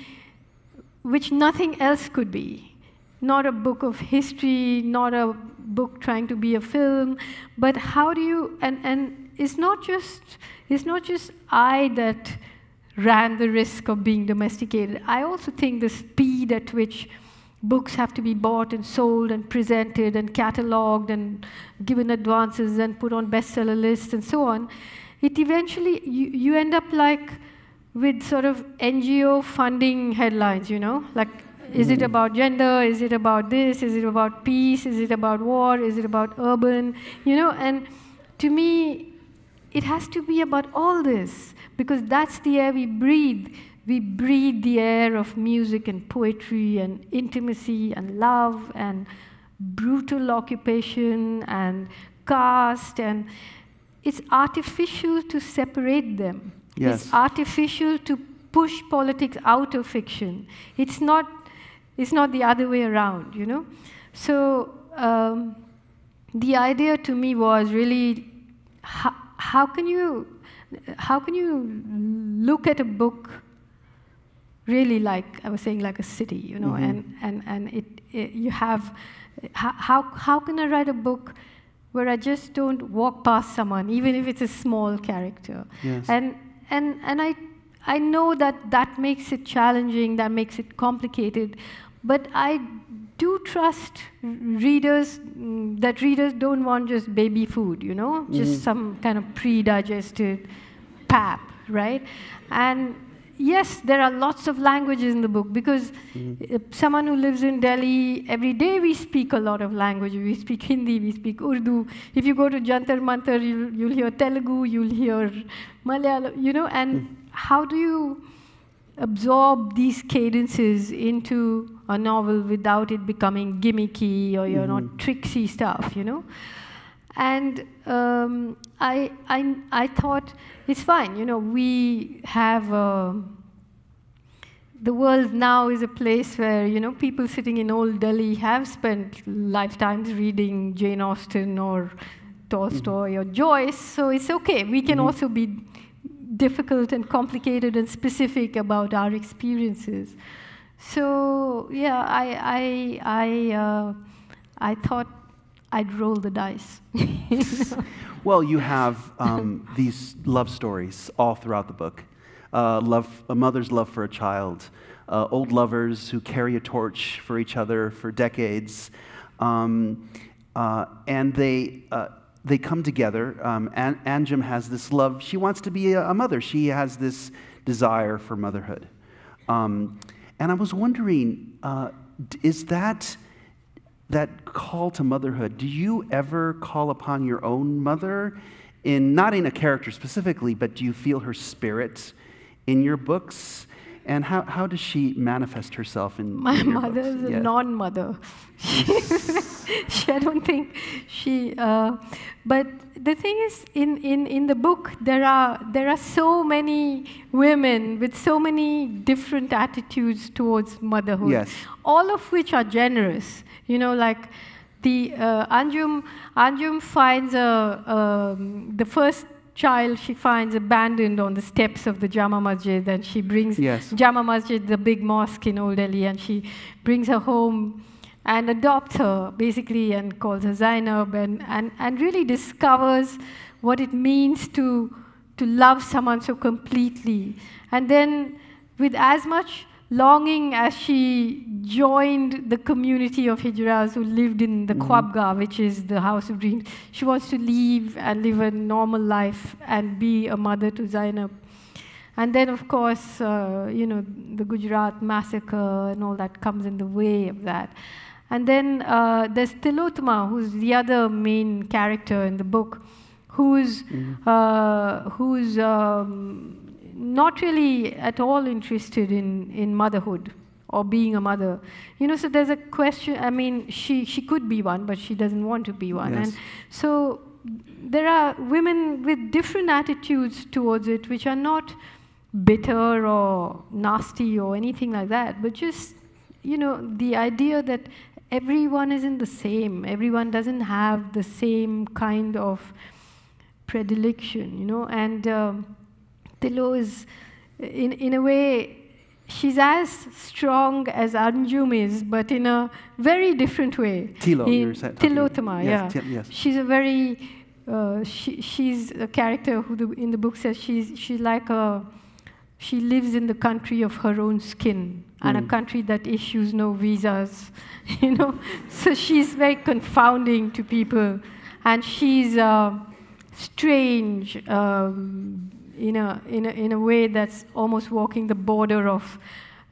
S3: which nothing else could be. Not a book of history, not a book trying to be a film, but how do you, and, and it's not just, it's not just I that ran the risk of being domesticated. I also think the speed at which books have to be bought and sold and presented and cataloged and given advances and put on bestseller lists and so on, it eventually, you, you end up like with sort of NGO funding headlines, you know? Like, is it mm. about gender? Is it about this? Is it about peace? Is it about war? Is it about urban? You know, and to me, it has to be about all this because that's the air we breathe. We breathe the air of music and poetry and intimacy and love and brutal occupation and caste and it's artificial to separate them.
S4: Yes.
S3: It's artificial to push politics out of fiction. It's not, it's not the other way around, you know? So um, the idea to me was really how, how can you how can you look at a book really like I was saying like a city, you know, mm-hmm. and and and it, it, you have how how can I write a book where I just don't walk past someone, even if it's a small character,
S4: yes.
S3: and and and I I know that that makes it challenging, that makes it complicated, but I do trust readers mm, that readers don't want just baby food, you know, mm-hmm. just some kind of pre-digested pap, right? And yes, there are lots of languages in the book because mm. someone who lives in Delhi, every day we speak a lot of languages. We speak Hindi, we speak Urdu. If you go to Jantar Mantar, you'll, you'll hear Telugu, you'll hear Malayalam, you know, and mm. how do you absorb these cadences into a novel without it becoming gimmicky or, you mm. know, mm-hmm. tricksy stuff, you know? And um, I, I, I thought, it's fine, you know, we have, uh, the world now is a place where, you know, people sitting in old Delhi have spent lifetimes reading Jane Austen or Tolstoy mm -hmm. or Joyce, so it's okay. We can mm -hmm. also be difficult and complicated and specific about our experiences. So, yeah, I, I, I, uh, I thought I'd roll the dice.
S4: well, you have um, these love stories all throughout the book. Uh, love, a mother's love for a child, uh, old lovers who carry a torch for each other for decades, um, uh, and they uh, they come together. Um, An- Anjum has this love; she wants to be a, a mother. She has this desire for motherhood, um, and I was wondering, uh, is that that call to motherhood, do you ever call upon your own mother in not in a character specifically, but do you feel her spirit in your books? And how, how does she manifest herself in
S3: my
S4: in
S3: mother
S4: books?
S3: is a non-mother. she, I don't think she. Uh, but the thing is, in, in, in the book, there are there are so many women with so many different attitudes towards motherhood.
S4: Yes.
S3: All of which are generous. You know, like the uh, Anjum, Anjum finds a, um, the first child she finds abandoned on the steps of the Jama Masjid, and she brings
S4: yes.
S3: Jama Masjid, the big mosque in Old Delhi, and she brings her home and adopts her, basically, and calls her Zainab, and, and, and really discovers what it means to, to love someone so completely. And then, with as much longing as she joined the community of Hijras who lived in the mm -hmm. which is the house of dreams. She wants to leave and live a normal life and be a mother to Zainab. And then, of course, uh, you know, the Gujarat massacre and all that comes in the way of that. And then uh, there's Tilotma, who's the other main character in the book, who's, mm uh, who's um, not really at all interested in, in motherhood or being a mother. You know, so there's a question, I mean, she, she could be one, but she doesn't want to be one.
S4: Yes.
S3: And so there are women with different attitudes towards it, which are not bitter or nasty or anything like that, but just, you know, the idea that everyone isn't the same. Everyone doesn't have the same kind of predilection, you know. And um, Tilo is, in, in a way, she's as strong as Anjum is, but in a very different way.
S4: Tilo, you're saying.
S3: Tilottama,
S4: yes,
S3: yeah.
S4: Yes.
S3: She's a very, uh, she, she's a character who the, in the book says she's, she's like a, she lives in the country of her own skin and a
S4: Mm.
S3: country that issues no visas, you know. So she's very confounding to people, and she's uh, strange um, in a in a in a way that's almost walking the border of.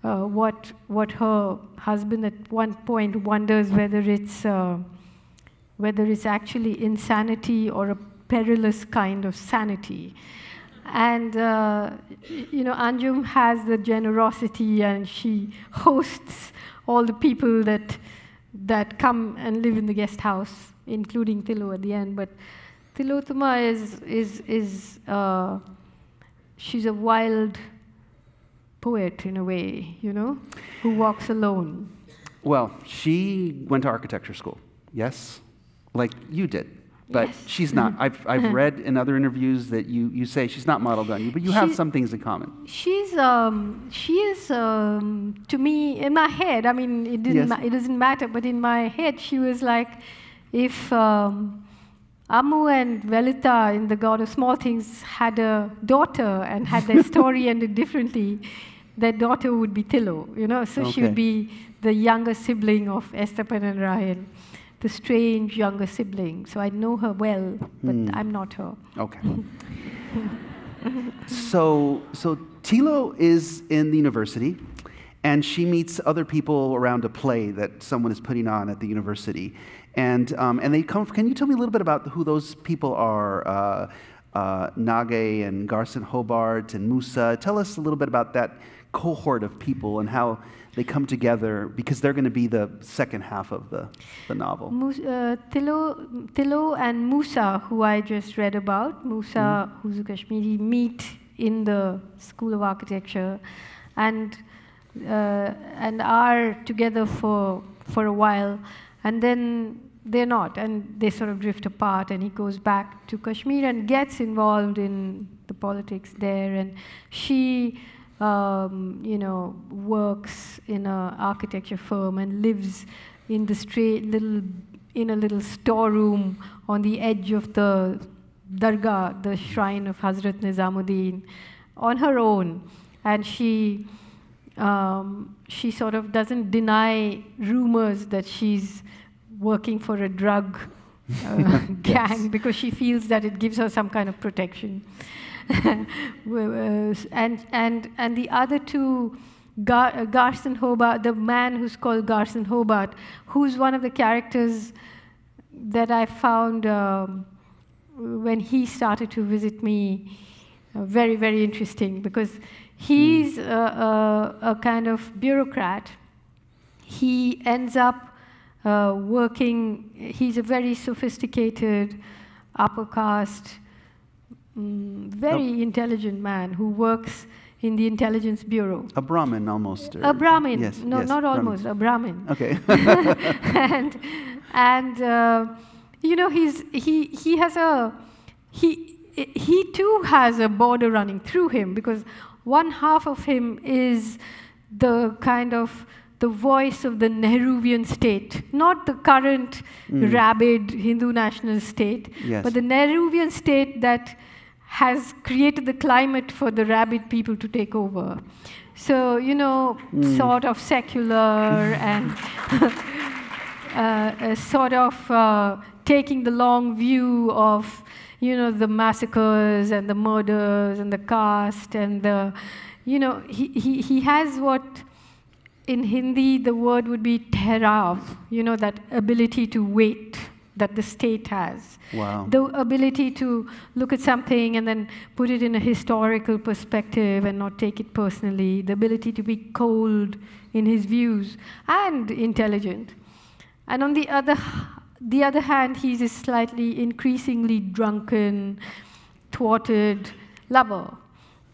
S3: Uh, what what her husband at one point wonders whether it's uh, whether it's actually insanity or a perilous kind of sanity. And, uh, you know, Anjum has the generosity and she hosts all the people that, that come and live in the guest house, including Tilo at the end. But Tilottama is, is, is uh, she's a wild poet in a way, you know, who walks alone.
S4: Well, she went to architecture school, yes? Like you did. But
S3: Yes.
S4: she's not. I've, I've read in other interviews that you, you say she's not modeled on you, but you have some things in common.
S3: She's um, she is um, to me in my head. I mean, it didn't
S4: Yes.
S3: ma- it doesn't matter, but in my head, she was like if um, Ammu and Velutha in The God of Small Things had a daughter and had their story ended differently, their daughter would be Tilo. You know, so she would be the younger sibling of Esteban and Ryan, the strange younger sibling. So I know her well, but
S4: Hmm.
S3: I'm not her.
S4: Okay. so, so Tilo is in the university, and she meets other people around a play that someone is putting on at the university, and um, and they come. Can you tell me a little bit about who those people are? Uh, uh, Naga and Garson Hobart and Musa. Tell us a little bit about that cohort of people and how they come together because they're going to be the second half of the, the novel.
S3: Mus- uh, Tilo, Tilo and Musa, who I just read about, Musa, who's a Kashmiri, meet in the School of Architecture and, uh, and are together for, for a while. And then they're not, and they sort of drift apart. And he goes back to Kashmir and gets involved in the politics there. And she um, you know, works in an architecture firm and lives in the straight little, in a little storeroom on the edge of the dargah, the shrine of Hazrat Nizamuddin, on her own. And she, um, she sort of doesn't deny rumors that she's working for a drug uh, gang because she feels that it gives her some kind of protection. Uh, and, and, and the other two, Gar- uh, Garson Hobart, the man who's called Garson Hobart, who's one of the characters that I found um, when he started to visit me uh, very, very interesting because he's a, a, a kind of bureaucrat. He ends up uh, working, he's a very sophisticated upper caste mm, very intelligent man who works in the intelligence bureau.
S4: A Brahmin almost.
S3: A Brahmin,
S4: Yes,
S3: no,
S4: yes,
S3: not
S4: Brahmin.
S3: almost, a Brahmin.
S4: Okay.
S3: and and uh, you know he's he he has a he he too has a border running through him because one half of him is the kind of the voice of the Nehruvian state, not the current rabid Hindu national state,
S4: Yes.
S3: but the Nehruvian state that has created the climate for the rabid people to take over. So, you know, sort of secular and uh, uh, sort of uh, taking the long view of, you know, the massacres and the murders and the caste and the, you know, he, he, he has what in Hindi the word would be tehrav, you know, that ability to wait that the state has.
S4: Wow.
S3: The ability to look at something and then put it in a historical perspective and not take it personally, the ability to be cold in his views and intelligent. And on the other, the other hand, he's a slightly increasingly drunken, thwarted lover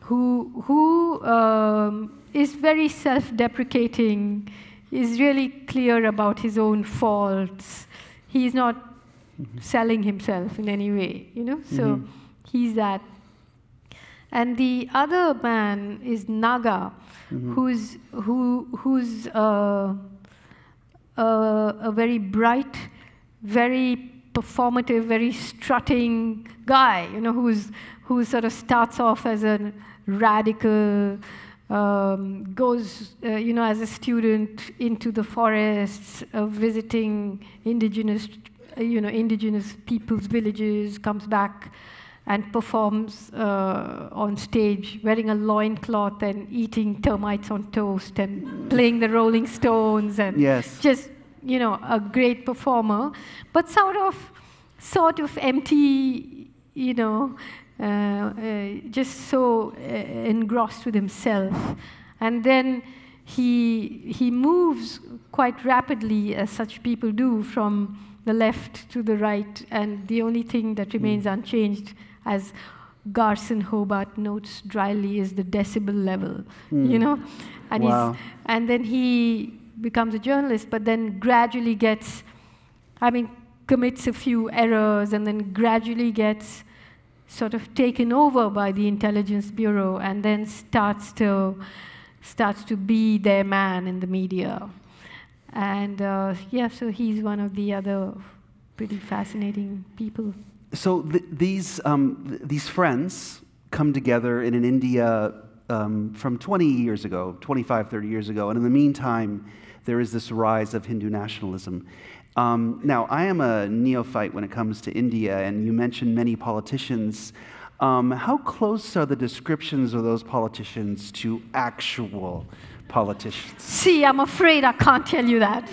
S3: who, who um, is very self deprecating is really clear about his own faults. He's not mm-hmm. selling himself in any way, you know. So mm-hmm. he's that. And the other man is Naga, mm-hmm. who's who who's uh, uh, a very bright, very performative, very strutting guy, you know, who's who sort of starts off as a radical um, goes, uh, you know, as a student into the forests, uh, visiting indigenous, uh, you know, indigenous people's villages, comes back and performs uh, on stage wearing a loincloth and eating termites on toast and playing the Rolling Stones and
S4: yes.
S3: just, you know, a great performer, but sort of, sort of empty, you know, just so uh, engrossed with himself. And then he, he moves quite rapidly, as such people do, from the left to the right, and the only thing that remains mm. unchanged, as Garson Hobart notes dryly, is the decibel level, mm. you know? And, wow. and then he becomes a journalist, but then gradually gets, I mean, commits a few errors, and then gradually gets sort of taken over by the intelligence bureau and then starts to starts to be their man in the media. And uh, yeah so he's one of the other pretty fascinating people.
S4: So th these um, th these friends come together in an india um, from 20 years ago 25 30 years ago. And in the meantime there is this rise of hindu nationalism um, now, I am a neophyte when it comes to India, and you mentioned many politicians. Um, how close are the descriptions of those politicians to actual politicians?
S3: See, I'm afraid I can't tell you that.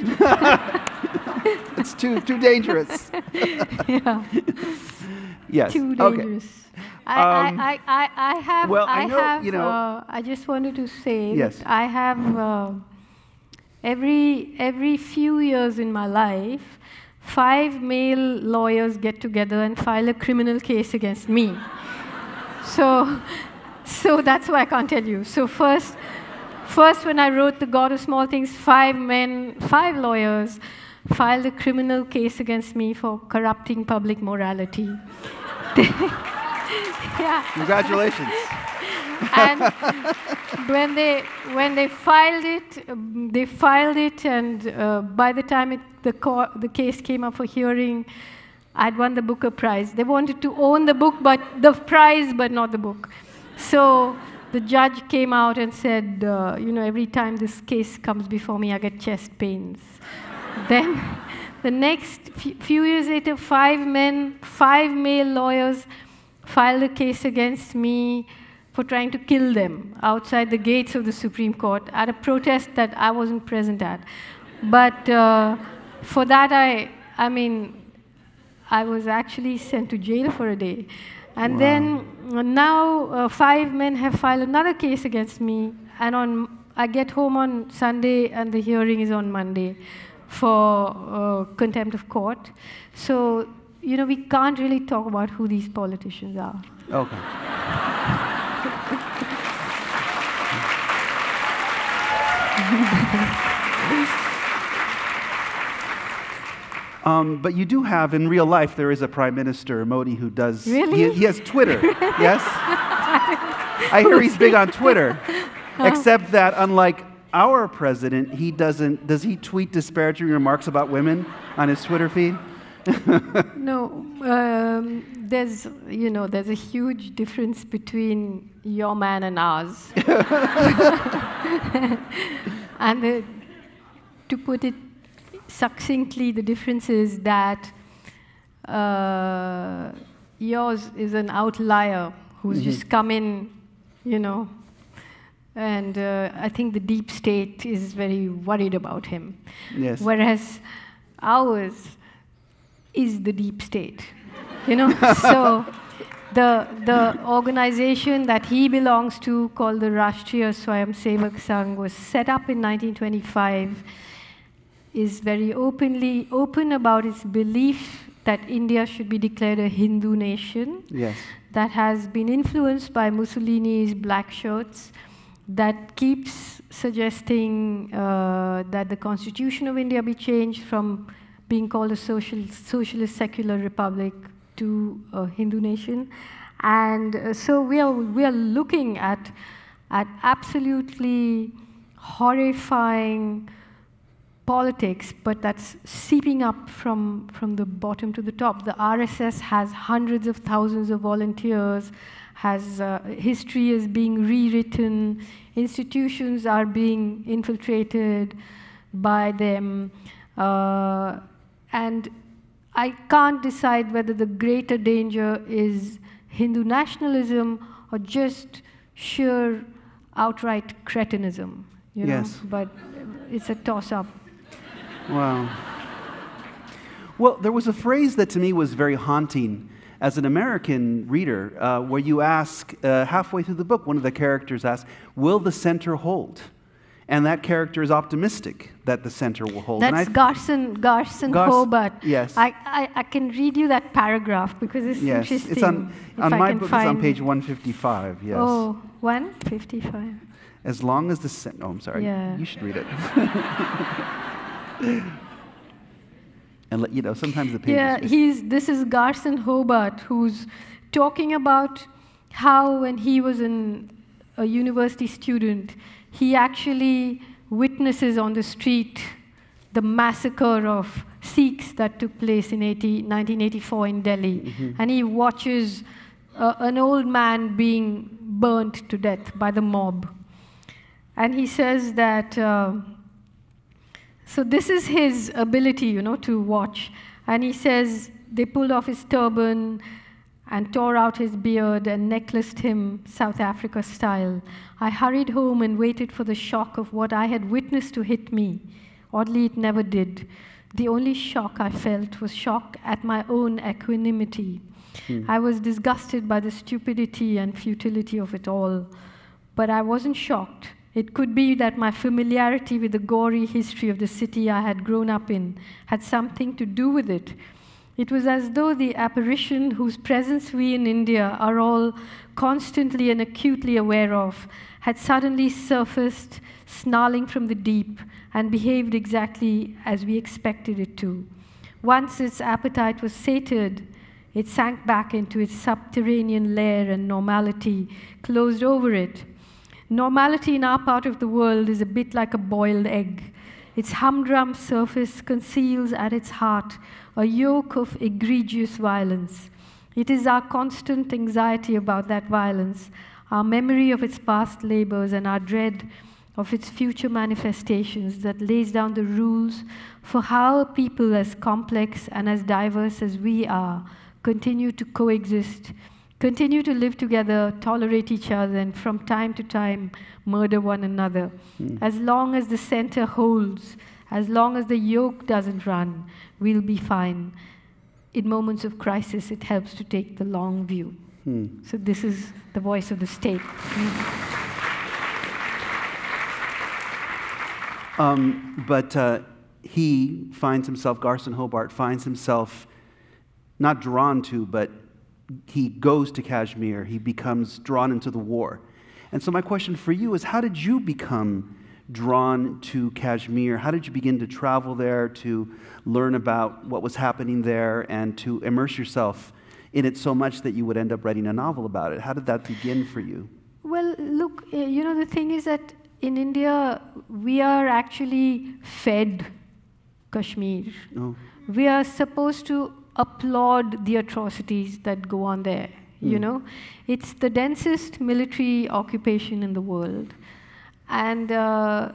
S4: it's too, too dangerous.
S3: yeah.
S4: Yes.
S3: Too dangerous. Okay. I, um, I, I, I, have,
S4: well,
S3: I,
S4: I know,
S3: have,
S4: you know,
S3: uh, I just wanted to say
S4: yes.
S3: I have. Uh, Every, every few years in my life, five male lawyers get together and file a criminal case against me. so, so that's why I can't tell you. So first, first when I wrote The God of Small Things, five men, five lawyers filed a criminal case against me for corrupting public morality.
S4: yeah. Congratulations
S3: and when they when they filed it, they filed it, and uh, by the time it, the the case came up for hearing, I'd won the Booker Prize. They wanted to own the book, but the prize, but not the book. So the judge came out and said, uh, you know, every time this case comes before me, I get chest pains. then the next few years later, five men, five male lawyers filed a case against me for trying to kill them outside the gates of the Supreme Court at a protest that I wasn't present at. But uh, for that, I, I mean, I was actually sent to jail for a day. And wow. then uh, now uh, five men have filed another case against me, and on I get home on Sunday, and the hearing is on Monday for uh, contempt of court. So you know we can't really talk about who these politicians are.
S4: Okay. Um, but you do have, in real life, there is a prime minister, Modi, who does.
S3: Really?
S4: He, he has Twitter. yes? I hear he's big on Twitter. Except that, unlike our president, he doesn't. Does he tweet disparaging remarks about women on his Twitter feed?
S3: No, um, there's you know there's a huge difference between your man and ours. and the, to put it succinctly, the difference is that uh, yours is an outlier who's mm-hmm. just come in, you know, and uh, I think the deep state is very worried about him.
S4: Yes.
S3: Whereas ours is the deep state, you know. so the the organization that he belongs to, called the Rashtriya Swayamsevak Sangh, was set up in 1925 is very openly open about its belief that India should be declared a Hindu nation.
S4: Yes.
S3: That has been influenced by Mussolini's black shirts, that keeps suggesting uh, that the constitution of India be changed from being called a social, socialist secular republic to a Hindu nation. And uh, so we are, we are looking at, at absolutely horrifying politics, but that's seeping up from, from the bottom to the top. The RSS has hundreds of thousands of volunteers, has uh, history is being rewritten, institutions are being infiltrated by them, uh, and I can't decide whether the greater danger is Hindu nationalism or just sheer outright cretinism. You
S4: yes.
S3: Know? But it's a toss up.
S4: Wow. Well, there was a phrase that to me was very haunting as an American reader, uh, where you ask, uh, halfway through the book, one of the characters asks, Will the center hold? And that character is optimistic that the center will hold.
S3: That's Garson, Garson Gars- Hobart.
S4: Yes.
S3: I, I, I, can read you that paragraph because it's
S4: yes.
S3: interesting.
S4: It's on, on my book, it's on page 155, yes.
S3: Oh, 155.
S4: As long as the center, oh, I'm sorry.
S3: Yeah.
S4: You should read it. and let, you know, sometimes the pages.
S3: Yeah, he's, this is Garson Hobart who's talking about how when he was an, a university student, he actually witnesses on the street the massacre of Sikhs that took place in 80, 1984 in Delhi. Mm-hmm. And he watches uh, an old man being burnt to death by the mob. And he says that. Uh, so this is his ability, you know, to watch. And he says they pulled off his turban and tore out his beard and necklaced him South Africa style. I hurried home and waited for the shock of what I had witnessed to hit me. Oddly, it never did. The only shock I felt was shock at my own equanimity. Hmm. I was disgusted by the stupidity and futility of it all, but I wasn't shocked. It could be that my familiarity with the gory history of the city I had grown up in had something to do with it. It was as though the apparition whose presence we in India are all constantly and acutely aware of had suddenly surfaced, snarling from the deep, and behaved exactly as we expected it to. Once its appetite was sated, it sank back into its subterranean lair and normality closed over it Normality in our part of the world is a bit like a boiled egg. Its humdrum surface conceals at its heart a yolk of egregious violence. It is our constant anxiety about that violence, our memory of its past labors, and our dread of its future manifestations that lays down the rules for how people as complex and as diverse as we are continue to coexist continue to live together, tolerate each other, and from time to time murder one another. Mm. As long as the center holds, as long as the yolk doesn't run, we'll be fine. In moments of crisis, it helps to take the long view. Mm. So, this is the voice of the state.
S4: Um, but uh, he finds himself, Garson Hobart finds himself not drawn to, but he goes to Kashmir, he becomes drawn into the war. And so, my question for you is how did you become drawn to Kashmir? How did you begin to travel there, to learn about what was happening there, and to immerse yourself in it so much that you would end up writing a novel about it? How did that begin for you?
S3: Well, look, eh, you know, the thing is that in India, we are actually fed Kashmir. Oh. We are supposed to applaud the atrocities that go on there. Mm. You hmm. know, it's the densest military occupation in the world, and uh,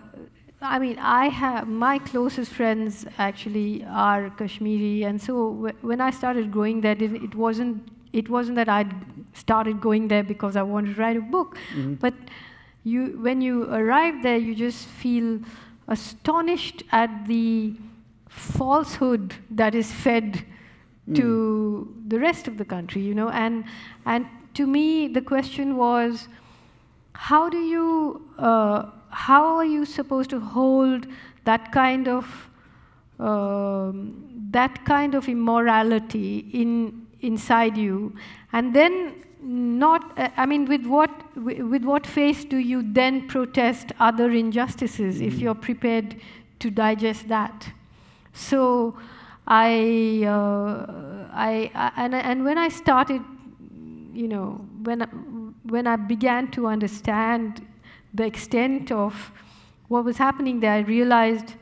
S3: I mean, I have my closest friends actually are Kashmiri, and so when I started going there, it wasn't it wasn't that I started going there because I wanted to write a book, mm-hmm. but you when you arrive there, you just feel astonished at the falsehood that is fed to the rest of the country, you know. And, and to me, the question was, how do you, uh, how are you supposed to hold that kind of, um, that kind of immorality in, inside you, and then not, uh, I mean, with what, with what face do you then protest other injustices mm-hmm. if you're prepared to digest that? So I, uh, I, I, and, and when I started, you know, when, when I began to understand the extent of what was happening there, I realized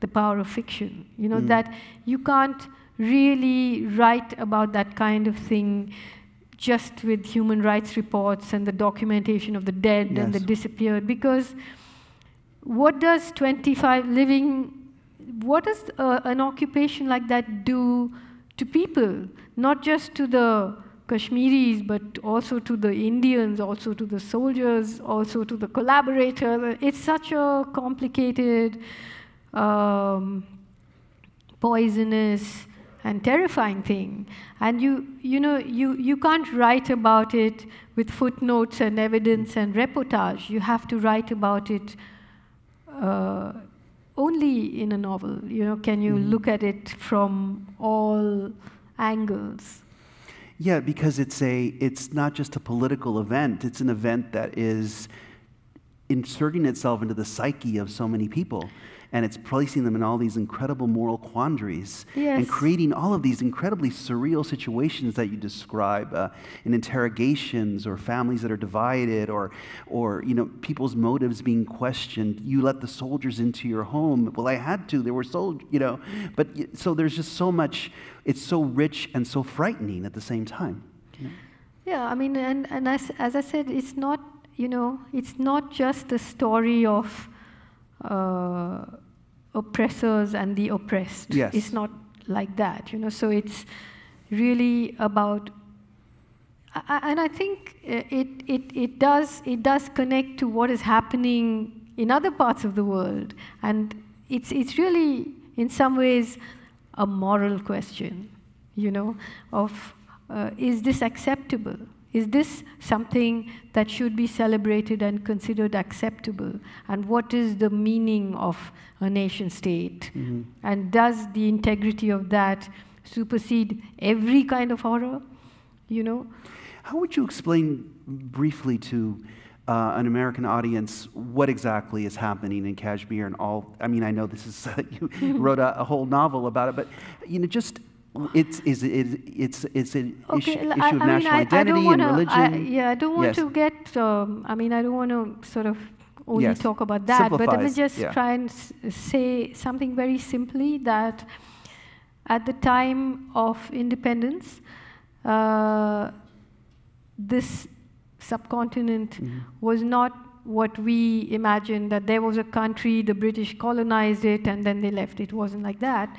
S3: the power of fiction. You know, mm. that you can't really write about that kind of thing just with human rights reports and the documentation of the dead yes. and the disappeared because what does 25 living what does uh, an occupation like that do to people not just to the kashmiris but also to the indians also to the soldiers also to the collaborators it's such a complicated um, poisonous and terrifying thing. And you, you know, you, you can't write about it with footnotes and evidence and reportage. You have to write about it uh, only in a novel. You know, can you mm. look at it from all angles?
S4: Yeah, because it's a it's not just a political event. It's an event that is inserting itself into the psyche of so many people and it's placing them in all these incredible moral quandaries
S3: yes.
S4: and creating all of these incredibly surreal situations that you describe uh, in interrogations or families that are divided or, or you know people's motives being questioned. You let the soldiers into your home. Well i had to. There were soldiers you know. But so there's just so much it's so rich and so frightening at the same time
S3: yeah i mean and, and as, as i said it's not you know it's not just the story of uh, oppressors and the oppressed.
S4: Yes.
S3: It's not like that, you know. So it's really about, and I think it, it, it, does, it does connect to what is happening in other parts of the world. And it's, it's really, in some ways, a moral question, you know, of uh, is this acceptable? Is this something that should be celebrated and considered acceptable? And what is the meaning of a nation state? Mm-hmm. And does the integrity of that supersede every kind of horror? You know?
S4: How would you explain briefly to uh, an American audience what exactly is happening in Kashmir and all? I mean, I know this is uh, you wrote a, a, whole novel about it, but you know, just it's is it, it's it's an okay, issue, issue of I national mean, identity
S3: wanna,
S4: and religion.
S3: yeah, I don't want yes. to get. Um, I mean, I don't want to sort of only yes. talk about that, Simplifies, but let me just yeah. try and say something very simply that at the time of independence, uh, this subcontinent mm-hmm. was not what we imagined that there was a country, the British colonized it, and then they left. It wasn't like that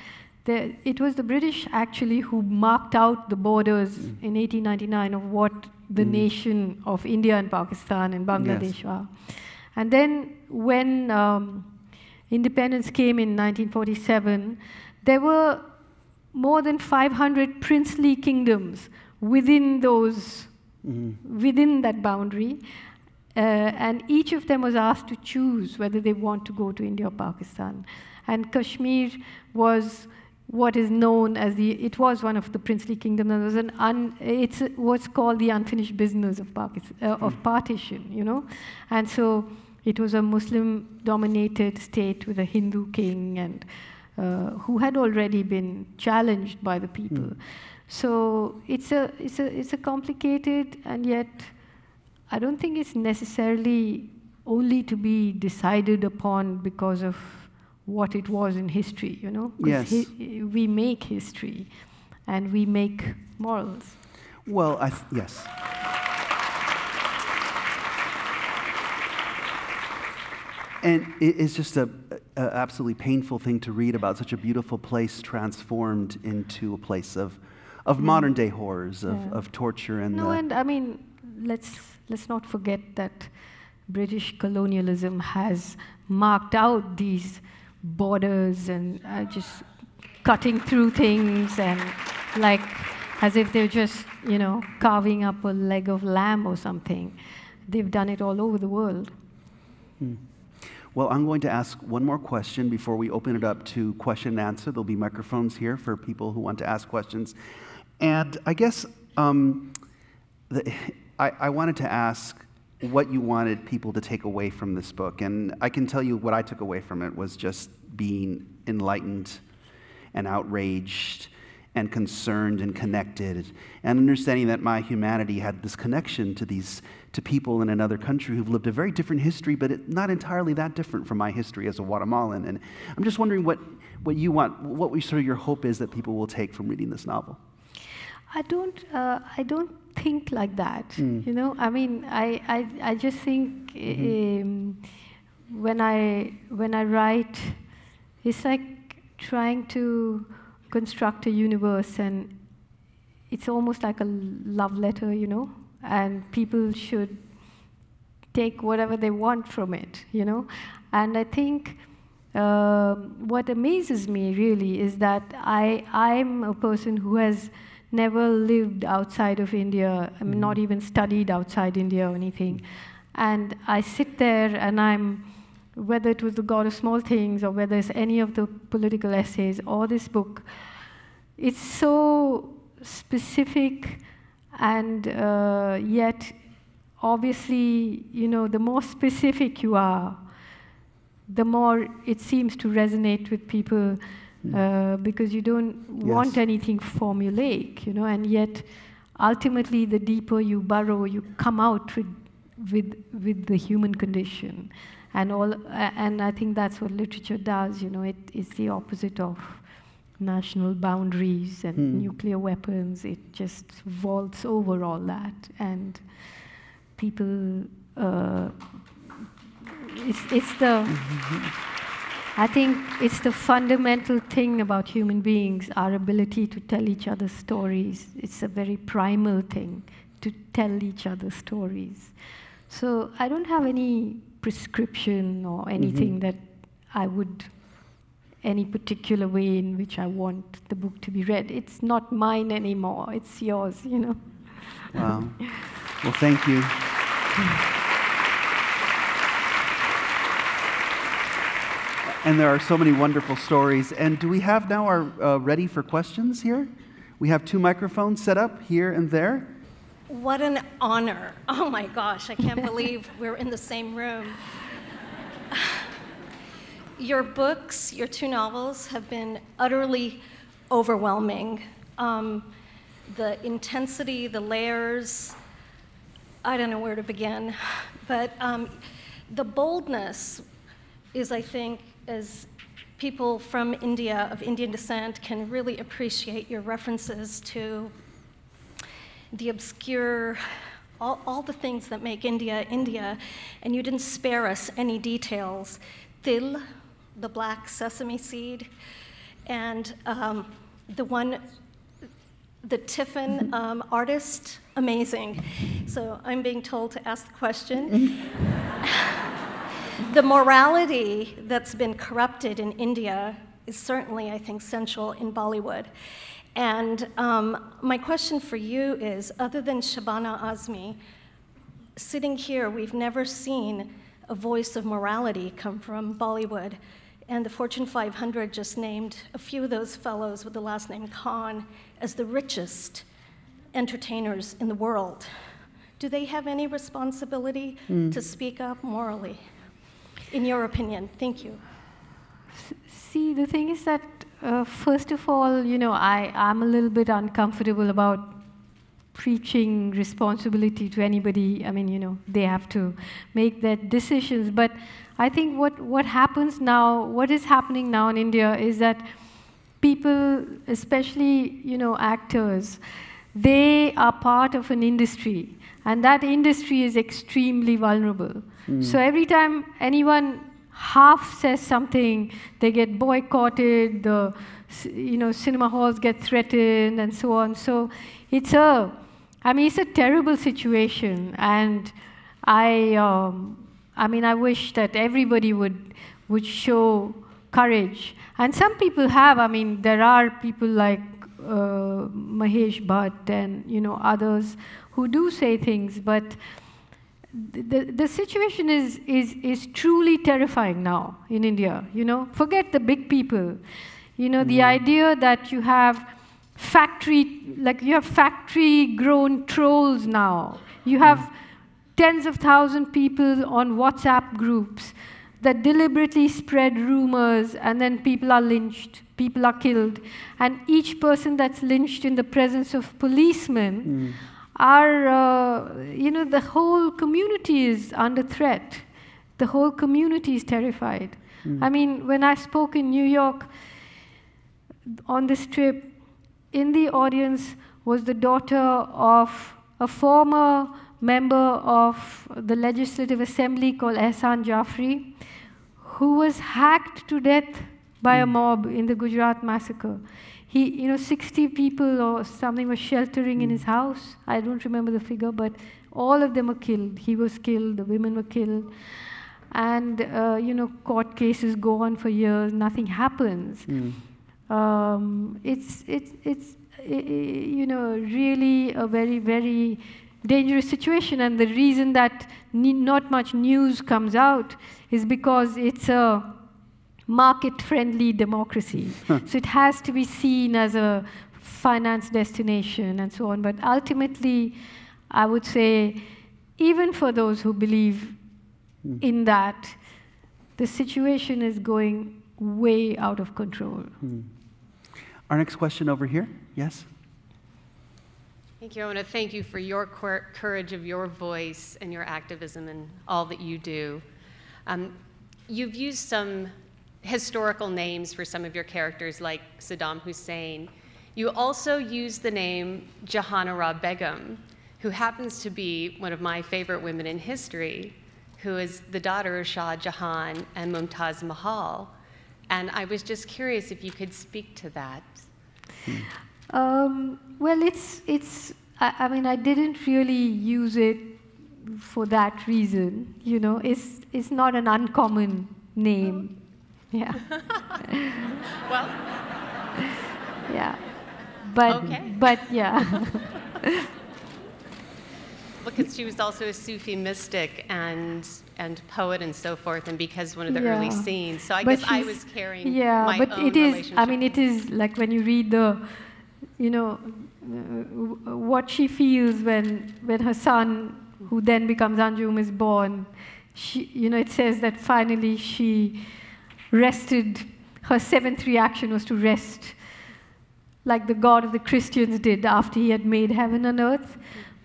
S3: the, it was the British actually who marked out the borders mm. in 1899 of what the mm. nation of India and Pakistan and Bangladesh yes. are. And then when um, independence came in 1947, there were more than 500 princely kingdoms within those, mm. within that boundary. Uh, and each of them was asked to choose whether they want to go to India or Pakistan. And Kashmir was what is known as the, it was one of the princely kingdoms, it was an un, it's what's called the unfinished business of, Pakistan, uh, of hmm. partition, you know? And so it was a Muslim dominated state with a Hindu king and uh, who had already been challenged by the people. Mm. So it's a, it's, a, it's a complicated and yet I don't think it's necessarily only to be decided upon because of what it was in history, you know?
S4: Yes.
S3: Hi we make history and we make morals.
S4: Well, I yes. And it's just a, a, absolutely painful thing to read about such a beautiful place transformed into a place of, of mm. modern day horrors, of, yeah. of torture and.
S3: No, and I mean, let's let's not forget that British colonialism has marked out these borders and uh, just cutting through things and like as if they're just, you know, carving up a leg of lamb or something. They've done it all over the world.
S4: Hmm. Well, I'm going to ask one more question before we open it up to question and answer. There'll be microphones here for people who want to ask questions. And I guess um, the, I, I wanted to ask what you wanted people to take away from this book. And I can tell you what I took away from it was just being enlightened and outraged and concerned and connected and understanding that my humanity had this connection to these to people in another country who've lived a very different history but it, not entirely that different from my history as a guatemalan and i'm just wondering what, what you want what sort of your hope is that people will take from reading this novel
S3: i don't uh, i don't think like that mm. you know i mean i i, I just think mm-hmm. um, when i when i write it's like trying to construct a universe and it's almost like a love letter, you know, and people should take whatever they want from it, you know. And I think uh, what amazes me really is that I, I'm a person who has never lived outside of India, I mean, not mm-hmm. even studied outside India or anything. And I sit there and I'm, whether it was The God of Small Things or whether it's any of the political essays or this book, it's so specific and uh, yet obviously, you know, the more specific you are, the more it seems to resonate with people. Uh, because you don't yes. want anything formulaic, you know, and yet ultimately the deeper you burrow, you come out with, with, with the human condition. And all and i think that's what literature does you know it is the opposite of national boundaries and hmm. nuclear weapons. It just vaults over all that. And people uh, it's, it's the I think it's the fundamental thing about human beings, our ability to tell each other stories. It's a very primal thing to tell each other stories. So I don't have any prescription or anything mm -hmm. that I would, any particular way in which I want the book to be read. It's not mine anymore, it's yours, you know.
S4: Wow. well, thank you. and there are so many wonderful stories. And do we have now our uh, ready for questions here? We have two microphones set up here and there.
S5: What an honor. Oh my gosh, I can't believe we're in the same room. Your books, your two novels, have been utterly overwhelming. Um, the intensity, the layers, I don't know where to begin. But um, the boldness is, I think, as people from India, of Indian descent, can really appreciate your references to the obscure, all, all the things that make India India, and you didn't spare us any details. Til, the black sesame seed, and um, the one, the tiffin um, artist, amazing. So I'm being told to ask the question. the morality that's been corrupted in India is certainly, I think, central in Bollywood. And um, my question for you is other than Shabana Azmi, sitting here, we've never seen a voice of morality come from Bollywood. And the Fortune 500 just named a few of those fellows with the last name Khan as the richest entertainers in the world. Do they have any responsibility mm. to speak up morally, in your opinion? Thank you.
S3: See, the thing is that uh, first of all, you know, I, I'm a little bit uncomfortable about preaching responsibility to anybody. I mean, you know, they have to make their decisions. But I think what, what happens now, what is happening now in India is that people, especially, you know, actors, they are part of an industry. And that industry is extremely vulnerable. Mm. So every time anyone half says something, they get boycotted, the you know, cinema halls get threatened and so on. So it's a, I mean, it's a terrible situation. And I, um, I mean, I wish that everybody would, would show courage. And some people have, I mean, there are people like uh, Mahesh Bhatt and, you know, others who do say things, but the, the situation is, is, is truly terrifying now in India. You know, forget the big people. You know, mm. the idea that you have factory, like you have factory grown trolls now. You have tens of thousand people on WhatsApp groups that deliberately spread rumors and then people are lynched, people are killed. And each person that's lynched in the presence of policemen mm. Are, uh, you know, the whole community is under threat. The whole community is terrified. Mm. I mean, when I spoke in New York on this trip, in the audience was the daughter of a former member of the Legislative Assembly called Ehsan Jafri, who was hacked to death by mm. a hmm. mob in the Gujarat massacre. He, you know, 60 people or something were sheltering mm. in his hmm. house. I don't remember the figure, but all of them were killed. He was killed, the women were killed. And, uh, you know, court cases go on for years, nothing happens. Mm. Um, it's, it's, it's, you know, really a very, very dangerous situation. And the reason that not much news comes out is because it's a market-friendly democracy. so it has to be seen as a finance destination and so on. But ultimately, I would say, even for those who believe mm. in that, the situation is going way out of control. Mm.
S4: Our next question over here. Yes?
S6: Thank you. I want to thank you for your courage of your voice and your activism and all that you do. Um, you've used some historical names for some of your characters, like Saddam Hussein. You also use the name Jahanara Begum, who happens to be one of my favorite women in history, who is the daughter of Shah Jahan and Mumtaz Mahal. And I was just curious if you could speak to that.
S3: Um, well, it's, it's I, I, mean, I didn't really use it for that reason. You know, it's, it's not an uncommon name. Yeah.
S6: well.
S3: yeah. But, okay. but yeah.
S6: because she was also a Sufi mystic and and poet and so forth, and because one of the yeah. early scenes. So I but guess I was carrying
S3: yeah,
S6: my
S3: but
S6: own
S3: it is. I mean, it is like when you read the you know, uh, what she feels when, when her son, who then becomes Anjum, is born. She, you know, it says that finally she rested, her seventh reaction was to rest, like the God of the Christians did after he had made heaven and earth.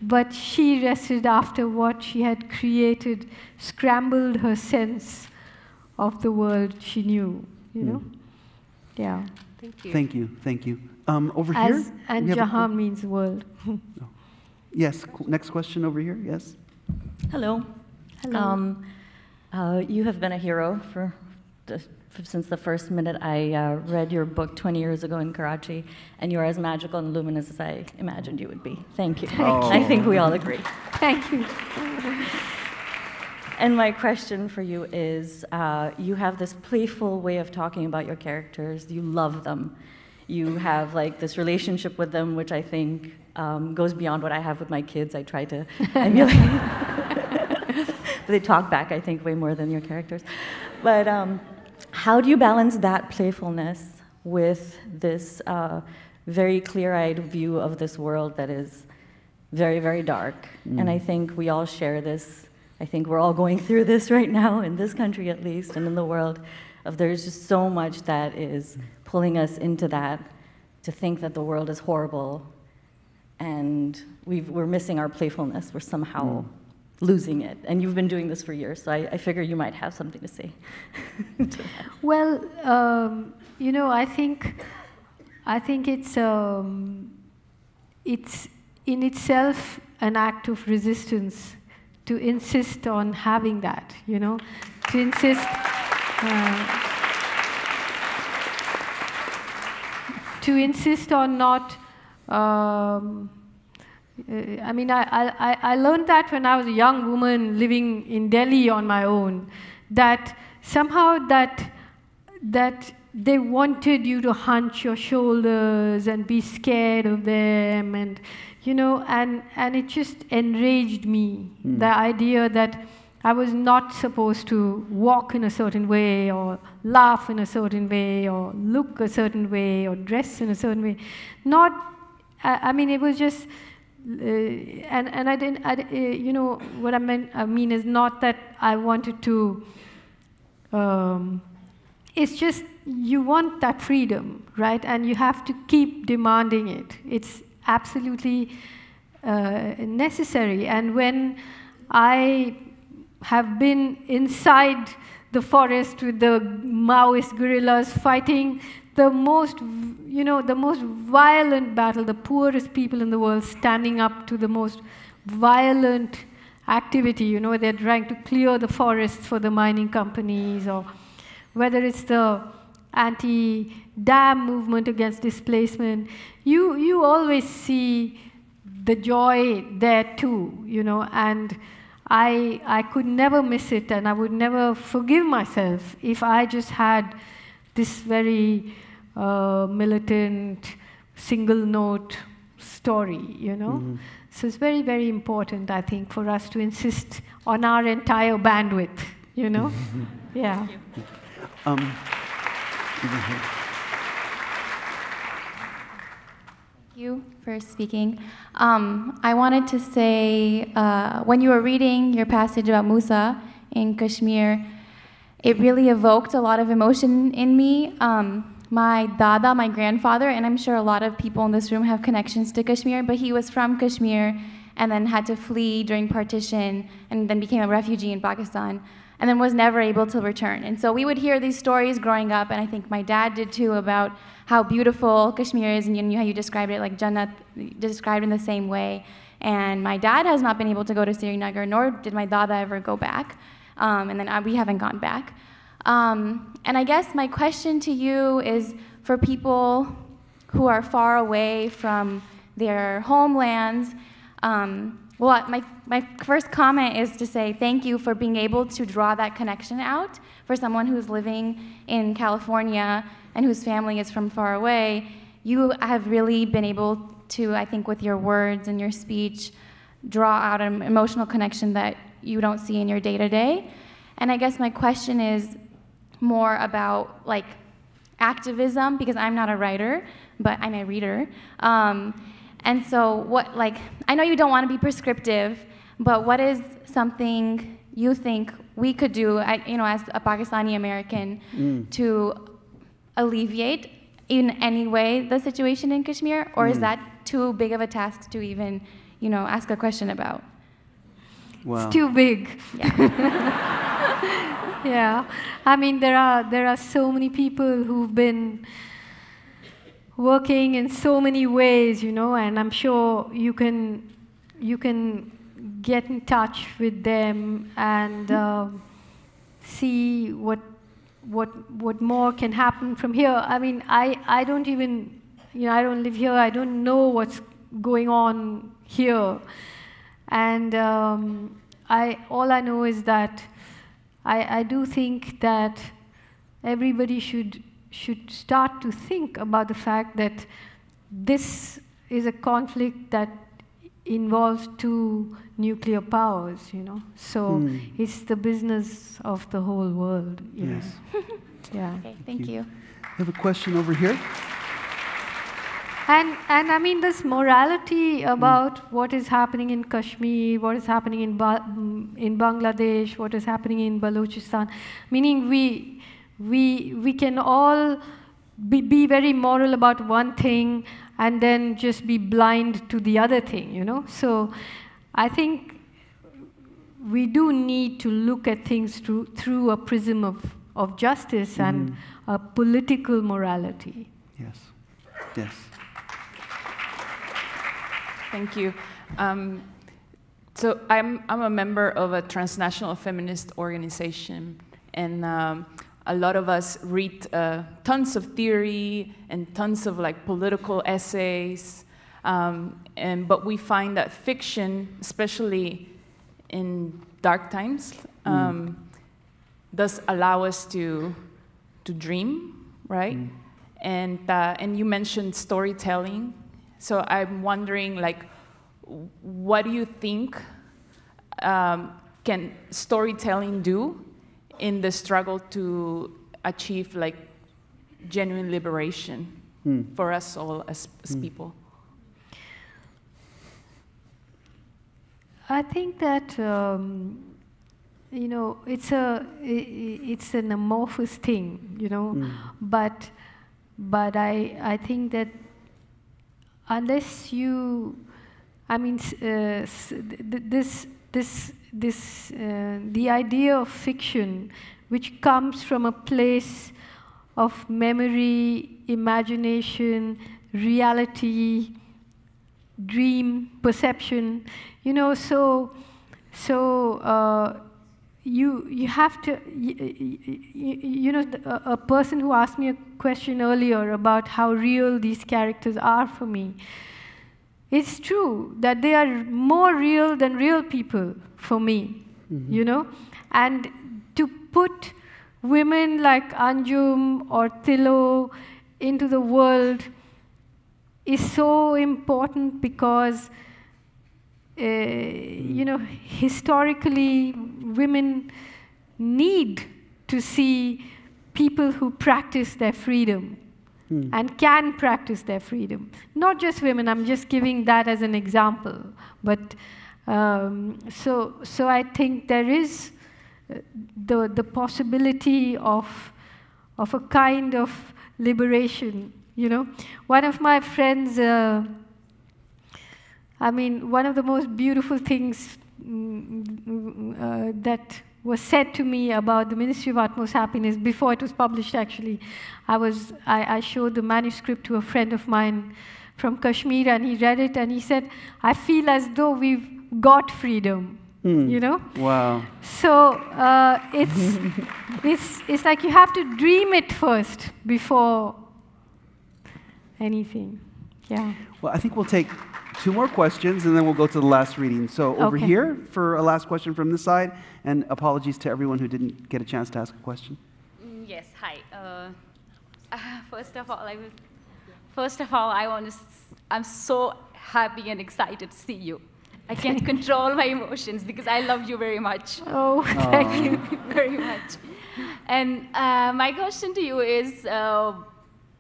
S3: But she rested after what she had created, scrambled her sense of the world she knew, you know? Mm. Yeah.
S6: Thank you.
S4: Thank you. Thank you. Um, over
S3: As,
S4: here?
S3: And Jahan means world. oh.
S4: Yes, next question over here, yes.
S7: Hello.
S3: Hello. Um,
S7: uh, you have been a hero for the, since the first minute I uh, read your book 20 years ago in Karachi, and you're as magical and luminous as I imagined you would be. Thank you.
S3: Thank oh.
S7: I think we all agree.
S3: Thank you.
S7: And my question for you is uh, you have this playful way of talking about your characters, you love them. You have like this relationship with them, which I think um, goes beyond what I have with my kids. I try to emulate. but they talk back, I think, way more than your characters. But um, how do you balance that playfulness with this uh, very clear eyed view of this world that is very, very dark? Mm. And I think we all share this I think we're all going through this right now, in this country at least, and in the world, of there's just so much that is pulling us into that, to think that the world is horrible, and we are missing our playfulness. We're somehow mm. Losing it. And you've been doing this for years, so I, I figure you might have something to say.
S3: to well, um, you know, I think, I think it's, um, it's in itself an act of resistance to insist on having that, you know, to insist. Uh, to insist on not. Um, I mean, I, I, I learned that when I was a young woman living in Delhi on my own, that somehow that, that they wanted you to hunch your shoulders and be scared of them and you know, and, and it just enraged me, mm. the idea that I was not supposed to walk in a certain way, or laugh in a certain way, or look a certain way, or dress in a certain way. Not, I, I mean, it was just, uh, and, and I didn't, I, uh, you know, what I, meant, I mean is not that I wanted to, um, it's just you want that freedom, right? And you have to keep demanding it. It's absolutely uh, necessary. And when I have been inside the forest with the Maoist guerrillas fighting the most, you know, the most violent battle, the poorest people in the world standing up to the most violent activity. You know, they're trying to clear the forests for the mining companies, or whether it's the anti-dam movement against displacement. You, you always see the joy there too, you know, and I, I could never miss it and I would never forgive myself if I just had this very uh, militant, single note story, you know? Mm-hmm. So it's very, very important, I think, for us to insist on our entire bandwidth, you know? yeah. Um,
S2: mm-hmm. you for speaking. Um, I wanted to say, uh, when you were reading your passage about Musa in Kashmir, it really evoked a lot of emotion in me. Um, my dada, my grandfather, and I'm sure a lot of people in this room have connections to Kashmir, but he was from Kashmir and then had to flee during partition and then became a refugee in Pakistan and then was never able to return. And so we would hear these stories growing up, and I think my dad did too, about how beautiful Kashmir is, and you know how you described it, like Jannat, described in the same way. And my dad has not been able to go to Srinagar, nor did my dada ever go back. Um, and then uh, we haven't gone back. Um, and I guess my question to you is for people who are far away from their homelands, um, well, my, my first comment is to say thank you for being able to draw that connection out for someone who's living in California and whose family is from far away. You have really been able to, I think, with your words and your speech, draw out an emotional connection that you don't see in your day to day. And I guess my question is more about like activism, because I'm not a writer, but I'm a reader. Um, and so, what, like, I know you don't want to be prescriptive, but what is something you think we could do, you know, as a Pakistani American, mm. to alleviate in any way the situation in Kashmir, or mm. is that too big of a task to even, you know, ask a question about?
S3: Wow. It's too big. Yeah. yeah. I mean, there are there are so many people who've been working in so many ways, you know, and I'm sure you can you can get in touch with them and uh, see what what what more can happen from here. I mean, I I don't even you know I don't live here. I don't know what's going on here, and um, I all I know is that I I do think that everybody should should start to think about the fact that this is a conflict that involves two nuclear powers, you know. So mm. it's the business of the whole world. yes.
S2: yeah. Okay, thank, thank you. you.
S4: I have a question over here.
S3: And, and I mean, this morality about mm. what is happening in Kashmir, what is happening in, ba in Bangladesh, what is happening in Balochistan, meaning we, we, we can all be, be very moral about one thing and then just be blind to the other thing, you know? So I think we do need to look at things through, through a prism of, of justice mm. and a political morality.
S4: Yes. Yes.
S8: Thank you. Um, so I'm, I'm a member of a transnational feminist organization, and um, a lot of us read uh, tons of theory and tons of like political essays, um, and, but we find that fiction, especially in dark times, mm. um, does allow us to, to dream, right? Mm. And, uh, and you mentioned storytelling. So I'm wondering, like, what do you think um, can storytelling do in the struggle to achieve like genuine liberation
S4: Hmm.
S8: for us all as, as people?
S3: I think that um, you know it's a i- i- it's an amorphous thing, you know,
S4: Mm.
S3: but but I I think that unless you, I mean, uh, this this this uh, the idea of fiction, which comes from a place of memory, imagination, reality, dream, perception, you know, so, so uh, you, you have to, you, you know, a, person who asked me a question earlier about how real these characters are for me, it's true that they are more real than real people for me, mm-hmm. you know, and to put women like Anjum or Tilo into the world is so important because you know historically women need to see people who practice their freedom and can practice their freedom. Not just women i'm just giving that as an example. But um, so so i think there is uh, the the possibility of of a kind of liberation you know. One of my friends uh, I mean, one of the most beautiful things mm, mm, uh, that was said to me about the Ministry of Utmost Happiness before it was published, actually, I, was, I, I showed the manuscript to a friend of mine from Kashmir, and he read it, and he said, I feel as though we've got freedom, you know?
S4: Wow.
S3: So uh, it's, it's, it's like you have to dream it first before anything. Yeah.
S4: Well, I think we'll take two more questions and then we'll go to the last reading. So over
S3: Okay.
S4: here for a last question from this side, and apologies to everyone who didn't get a chance to ask a question.
S9: Mm, Yes, hi. Uh, uh, first of all, I will, first of all, I want to. S- I'm so happy and excited to see you. I can't control my emotions because I love you very much.
S3: Oh, thank you.
S9: very much. And uh, my question to you is, uh,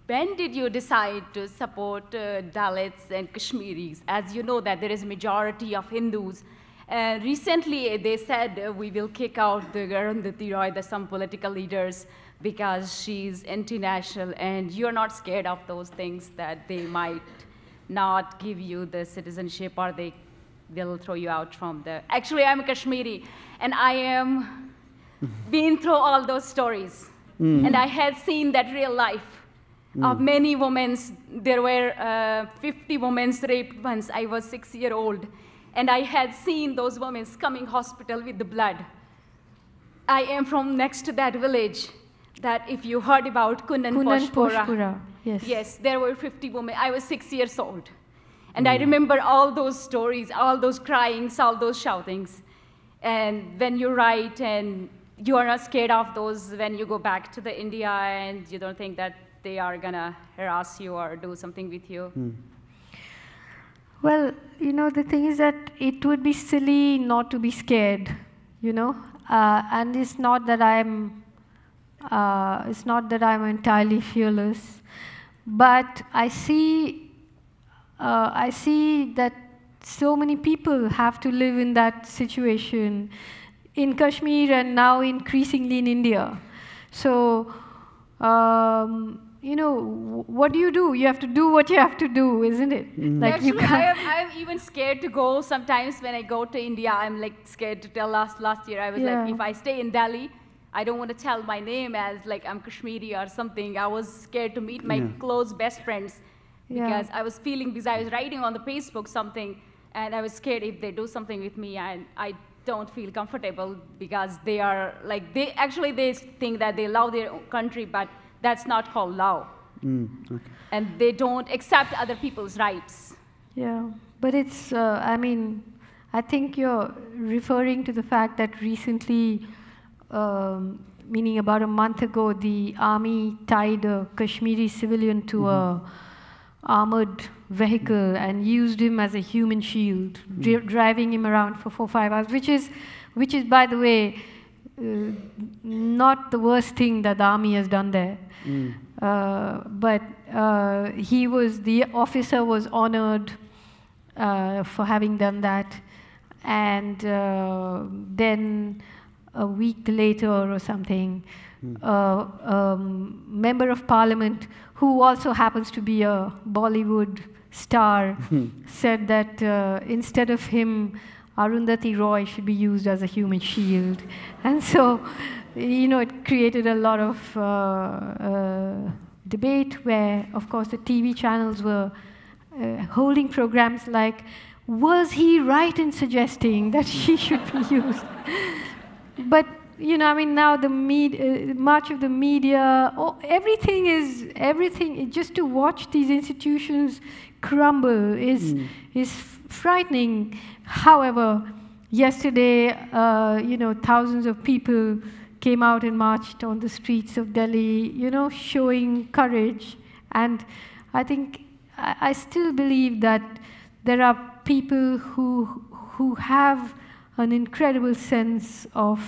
S9: when did you decide to support uh, Dalits and Kashmiris? As you know that there is a majority of Hindus. Uh, recently, they said uh, we will kick out the Arundhati Roy, the some political leaders, because she's anti-national, and you're not scared of those things that they might not give you the citizenship or they will throw you out from the. Actually, I'm a Kashmiri, and I am been through all those stories, and I had seen that real life of many women. There were uh, 50 women raped once I was six year old, and I had seen those women coming hospital with the blood. I am from next to that village. That if you heard about Kunan,
S3: Kunan
S9: Poshpora,
S3: Poshpura, yes.
S9: Yes, there were 50 women. I was six years old. And I hmm. remember all those stories, all those cryings, all those shoutings. And when you write and you are not scared of those when you go back to the India and you don't think that they are gonna harass you or do something with you.
S3: Well, you know, the thing is that it would be silly not to be scared, you know, uh, and it's not that I'm, uh, it's not that I'm entirely fearless, but I see, uh, I see that so many people have to live in that situation in Kashmir and now increasingly in India. So, um, you know, wh- what do you do? You have to do what you have to do, isn't it? Mm. Like
S9: Actually, I
S3: can't.
S9: am, I am even scared to go. Sometimes when I go to India, I'm like scared to tell. Last last year, I was
S3: Yeah.
S9: like, if I stay in Delhi, I don't want to tell my name as like I'm Kashmiri or something. I was scared to meet my
S4: Yeah.
S9: close best friends
S3: Yeah.
S9: because I was feeling because I was writing on the Facebook something, and I was scared if they do something with me, and I don't feel comfortable because they are like they actually they think that they love their country, but that's not called law.
S4: Mm, okay.
S9: and they don't accept other people's rights.
S3: Yeah, but it's, uh, I mean, I think you're referring to the fact that recently, um, meaning about a month ago, the army tied a Kashmiri civilian to a armored vehicle and used him as a human shield, dri- driving him around for four five hours, which is, which is by the way, not the worst thing that the army has done there. Uh, but uh, he was the officer was honored uh, for having done that, and uh, then a week later or something, uh, um, member of parliament who also happens to be a Bollywood star said that uh, instead of him, Arundhati Roy should be used as a human shield, and so you know it created a lot of uh, uh, debate where, of course, the TV channels were uh, holding programs like, was he right in suggesting that she should be used? but you know, I mean, now the med- uh, much of the media, oh, everything is everything. Just to watch these institutions crumble is is frightening. However, yesterday, uh, you know, thousands of people came out and marched on the streets of Delhi, you know, showing courage. And I think I, I still believe that there are people who who have an incredible sense of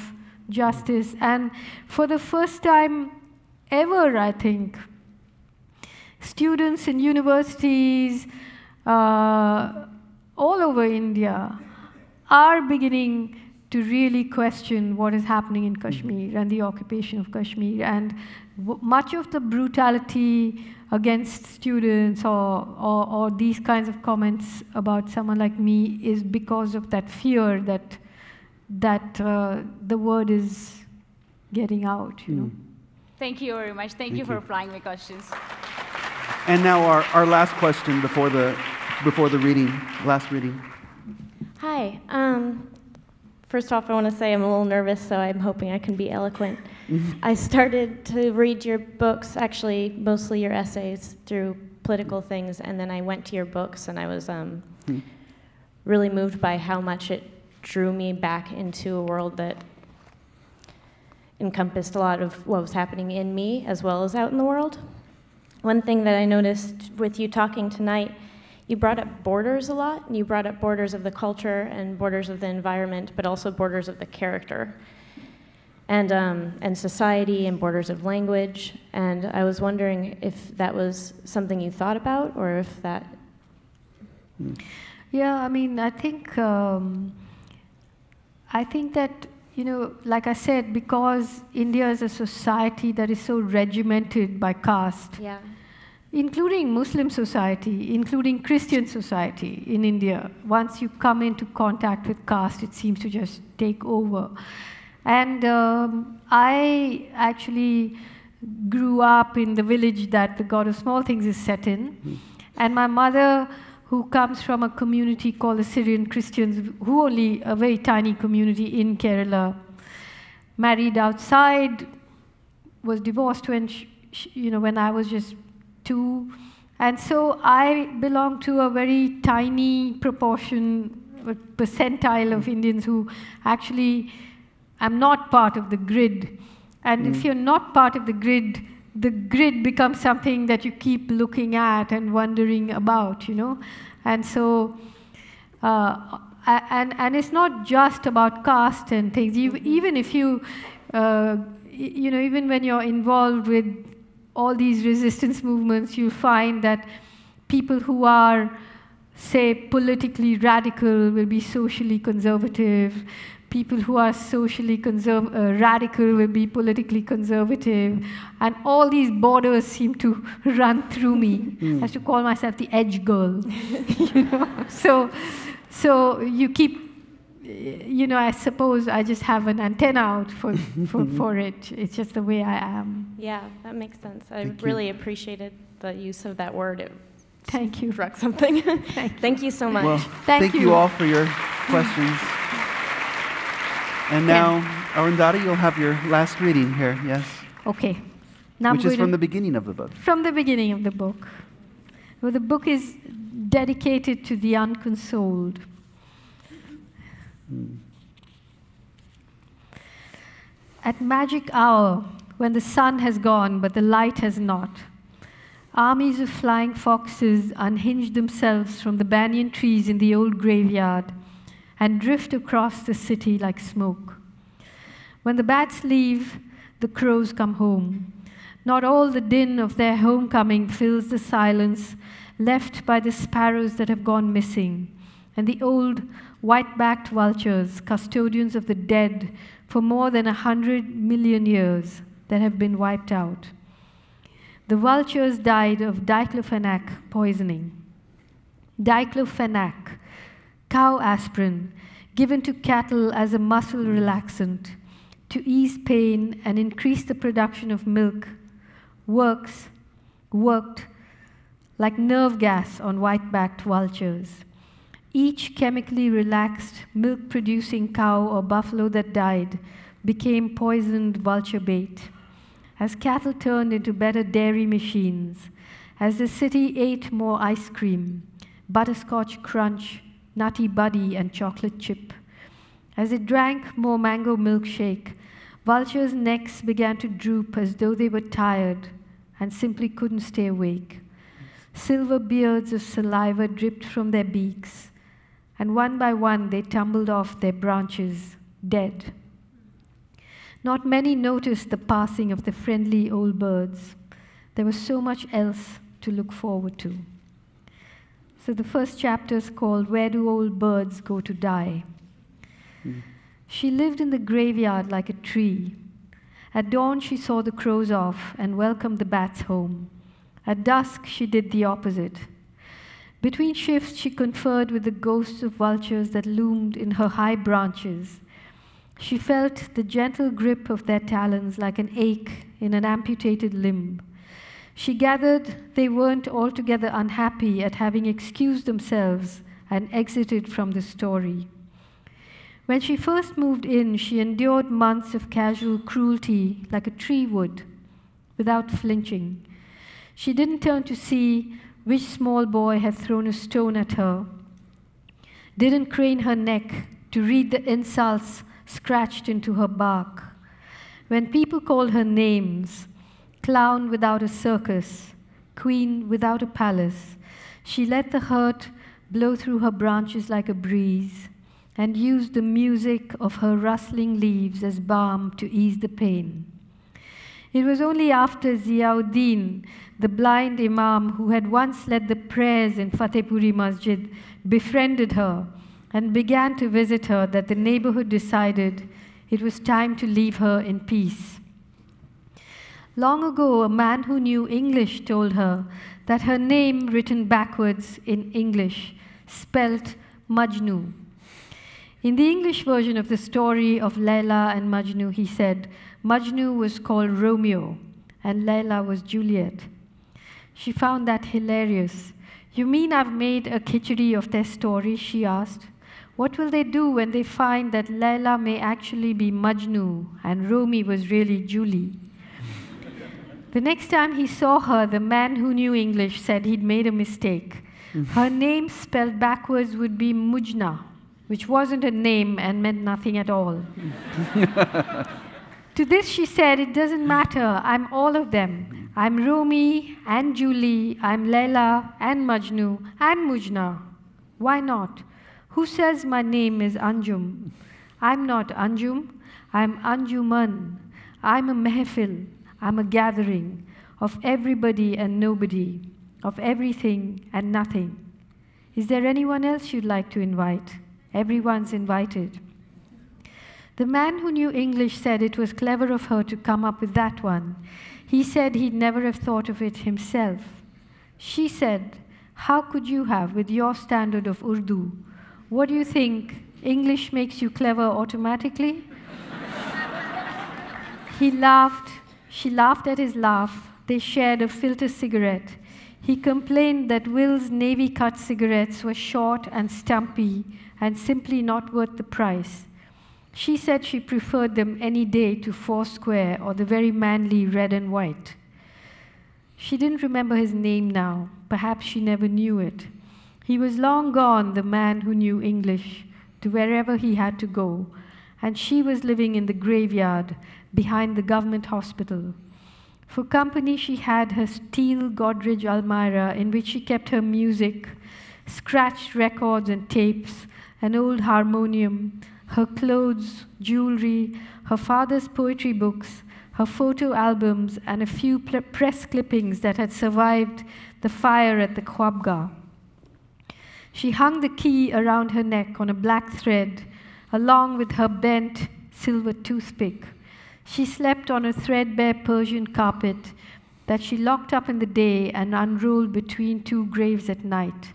S3: justice. And for the first time ever, I think, students in universities uh, all over India are beginning to really question what is happening in Kashmir and the occupation of Kashmir. And w- much of the brutality against students or, or, or these kinds of comments about someone like me is because of that fear that, that uh, the word is getting out, you know.
S9: Thank you very much. Thank, you for replying my questions.
S4: And now our, our last question before the, before the reading, last reading.
S10: Hi. Um, first off, I want to say I'm a little nervous, so I'm hoping I can be eloquent. I started to read your books, actually, mostly your essays, through political things, and then I went to your books, and I was um,
S4: Hmm.
S10: really moved by how much it drew me back into a world that encompassed a lot of what was happening in me as well as out in the world. One thing that I noticed with you talking tonight, you brought up borders a lot, and you brought up borders of the culture and borders of the environment, but also borders of the character, and, um, and society and borders of language. And I was wondering if that was something you thought about, or if that.
S3: Yeah, I mean, I think um, I think that you know, like I said, because India is a society that is so regimented by caste,
S10: Yeah.
S3: Including Muslim society, including Christian society in India. Once you come into contact with caste, it seems to just take over. And um, I actually grew up in the village that the God of Small Things is set in. And my mother, who comes from a community called the Syrian Christians, who only a very tiny community in Kerala, married outside, was divorced when sh sh you know when I was just two, and so I belong to a very tiny proportion, percentile of Indians who actually am not part of the grid. And if you're not part of the grid, the grid becomes something that you keep looking at and wondering about, you know. And so, uh, and and it's not just about caste and things. You, Even if you, uh, you know, even when you're involved with all these resistance movements, you'll find that people who are, say, politically radical will be socially conservative. People who are socially conserv- uh, radical will be politically conservative. And all these borders seem to run through me. I have to call myself the edge girl. you know? So, so you keep you know, I suppose I just have an antenna out for, for, for it. It's just the way I am.
S10: Yeah, that makes sense. I
S4: Thank you.
S10: really appreciated the use of that word. It
S3: Thank you.
S10: struck something. Thank you so much.
S4: Well,
S3: Thank
S4: thank you
S3: you.
S4: all for your questions. And now, Arundhati, you'll have your last reading here, yes?
S3: Okay. Now I'm
S4: Which is from
S3: to-
S4: the beginning of the book.
S3: from the beginning of the book. Well, the book is dedicated to the unconsoled. At magic hour, when the sun has gone but the light has not, Armies of flying foxes unhinge themselves from the banyan trees in the old graveyard and drift across the city like smoke. When the bats leave, the crows come home. Not all the din of their homecoming fills the silence left by the sparrows that have gone missing, and the old white backed vultures, custodians of the dead for more than a hundred million years, that have been wiped out. The vultures died of diclofenac poisoning. Diclofenac, cow aspirin, given to cattle as a muscle relaxant to ease pain and increase the production of milk, works, worked like nerve gas on white backed vultures. Each chemically relaxed, milk producing cow or buffalo that died became poisoned vulture bait. As cattle turned into better dairy machines, as the city ate more ice cream, butterscotch crunch, nutty buddy, and chocolate chip, as it drank more mango milkshake, vultures' necks began to droop as though they were tired and simply couldn't stay awake. Silver beards of saliva dripped from their beaks, and one by one they tumbled off their branches, dead. Not many noticed the passing of the friendly old birds. There was so much else to look forward to. So the first chapter is called Where Do Old Birds Go to Die? Mm. She lived in the graveyard like a tree. At dawn, she saw the crows off and welcomed the bats home. At dusk, she did the opposite. Between shifts, she conferred with the ghosts of vultures that loomed in her high branches. She felt the gentle grip of their talons like an ache in an amputated limb. She gathered they weren't altogether unhappy at having excused themselves and exited from the story. When she first moved in, she endured months of casual cruelty like a tree would, without flinching. She didn't turn to see which small boy had thrown a stone at her, didn't crane her neck to read the insults scratched into her bark. When people called her names, clown without a circus, queen without a palace, she let the hurt blow through her branches like a breeze and used the music of her rustling leaves as balm to ease the pain. It was only after Ziauddin, the blind imam who had once led the prayers in Fatehpuri Masjid, befriended her and began to visit her that the neighborhood decided it was time to leave her in peace. Long ago, a man who knew English told her that her name, written backwards in English, spelt Majnu. In the English version of the story of Layla and Majnu, he said, Majnu was called Romeo and Layla was Juliet. She found that hilarious. You mean I've made a khichdi of their story? she asked. What will they do when they find that Layla may actually be Majnu and Romy was really Julie? the next time he saw her, the man who knew English said he'd made a mistake. Mm. Her name spelled backwards would be Mujna, which wasn't a name and meant nothing at all. To this she said, It doesn't matter, I'm all of them. I'm Rumi and Julie, I'm Leila and Majnu and Mujna. Why not? Who says my name is Anjum? I'm not Anjum, I'm Anjuman. I'm a mehfil, I'm a gathering of everybody and nobody, of everything and nothing. Is there anyone else you'd like to invite? Everyone's invited. The man who knew English said it was clever of her to come up with that one. He said he'd never have thought of it himself. She said, How could you have, with your standard of Urdu? What do you think? English makes you clever automatically? he laughed. She laughed at his laugh. They shared a filter cigarette. He complained that Wills navy cut cigarettes were short and stumpy and simply not worth the price. She said she preferred them any day to Foursquare or the very manly red and white. She didn't remember his name now. Perhaps she never knew it. He was long gone, the man who knew English, to wherever he had to go, and she was living in the graveyard behind the government hospital. For company, she had her steel Godrej Almira in which she kept her music, scratched records and tapes, an old harmonium, her clothes, jewelry, her father's poetry books, her photo albums, and a few press clippings that had survived the fire at the Khwabgah. She hung the key around her neck on a black thread, along with her bent silver toothpick. She slept on a threadbare Persian carpet that she locked up in the day and unrolled between two graves at night.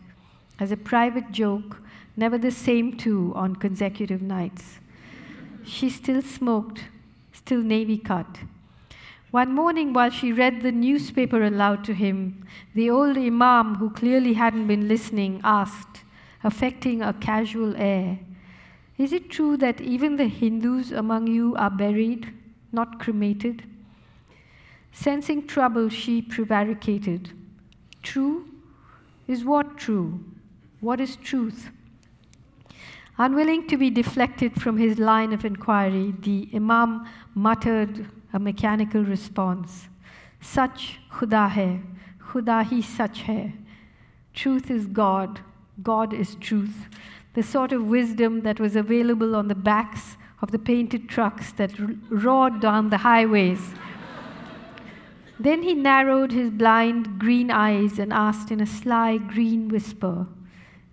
S3: As a private joke, never the same two on consecutive nights. She still smoked, still navy cut. One morning, while she read the newspaper aloud to him, the old Imam, who clearly hadn't been listening, asked, affecting a casual air, Is it true that even the Hindus among you are buried? not cremated. Sensing trouble, she prevaricated. True? Is what true? What is truth? Unwilling to be deflected from his line of inquiry, the Imam muttered a mechanical response. Sach khuda hai, khuda hi sach hai. Truth is God, God is truth. The sort of wisdom that was available on the backs of the painted trucks that roared down the highways. then he narrowed his blind green eyes and asked in a sly green whisper,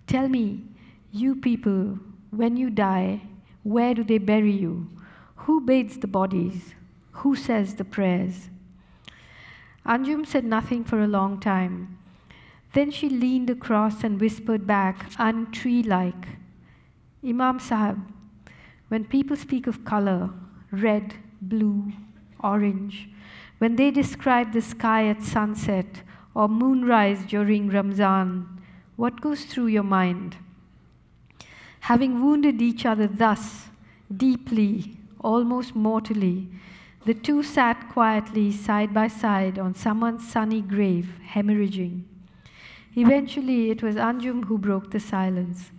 S3: Tell me, you people, when you die, where do they bury you? Who bathes the bodies? Who says the prayers? Anjum said nothing for a long time. Then she leaned across and whispered back, untree like, Imam Sahib, when people speak of color, red, blue, orange, when they describe the sky at sunset or moonrise during Ramzan, what goes through your mind? Having wounded each other thus, deeply, almost mortally, the two sat quietly side by side on someone's sunny grave, hemorrhaging. Eventually, it was Anjum who broke the silence.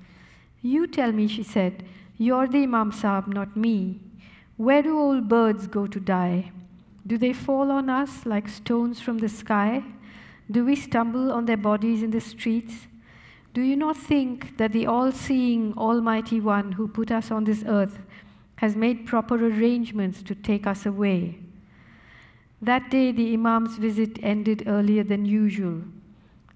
S3: You tell me, she said, you're the Imam Saab, not me. Where do old birds go to die? Do they fall on us like stones from the sky? Do we stumble on their bodies in the streets? Do you not think that the all seeing, Almighty One who put us on this earth has made proper arrangements to take us away? That day, the Imam's visit ended earlier than usual.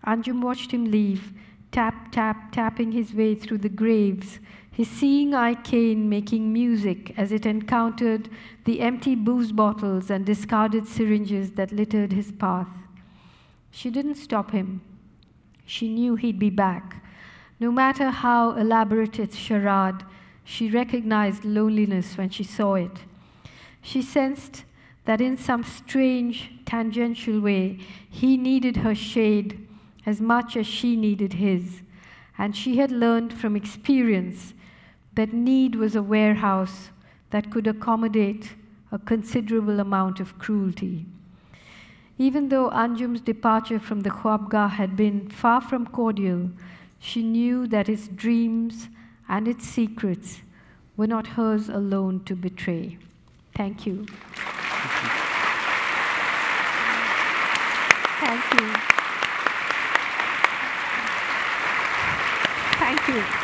S3: Anjum watched him leave, tap, tap, tapping his way through the graves his seeing eye cane making music as it encountered the empty booze bottles and discarded syringes that littered his path. She didn't stop him. She knew he'd be back. No matter how elaborate its charade, she recognized loneliness when she saw it. She sensed that in some strange, tangential way, he needed her shade as much as she needed his. And she had learned from experience that need was a warehouse that could accommodate a considerable amount of cruelty. Even though Anjum's departure from the Khwabgah had been far from cordial, she knew that its dreams and its secrets were not hers alone to betray. Thank you. Thank you. Thank you.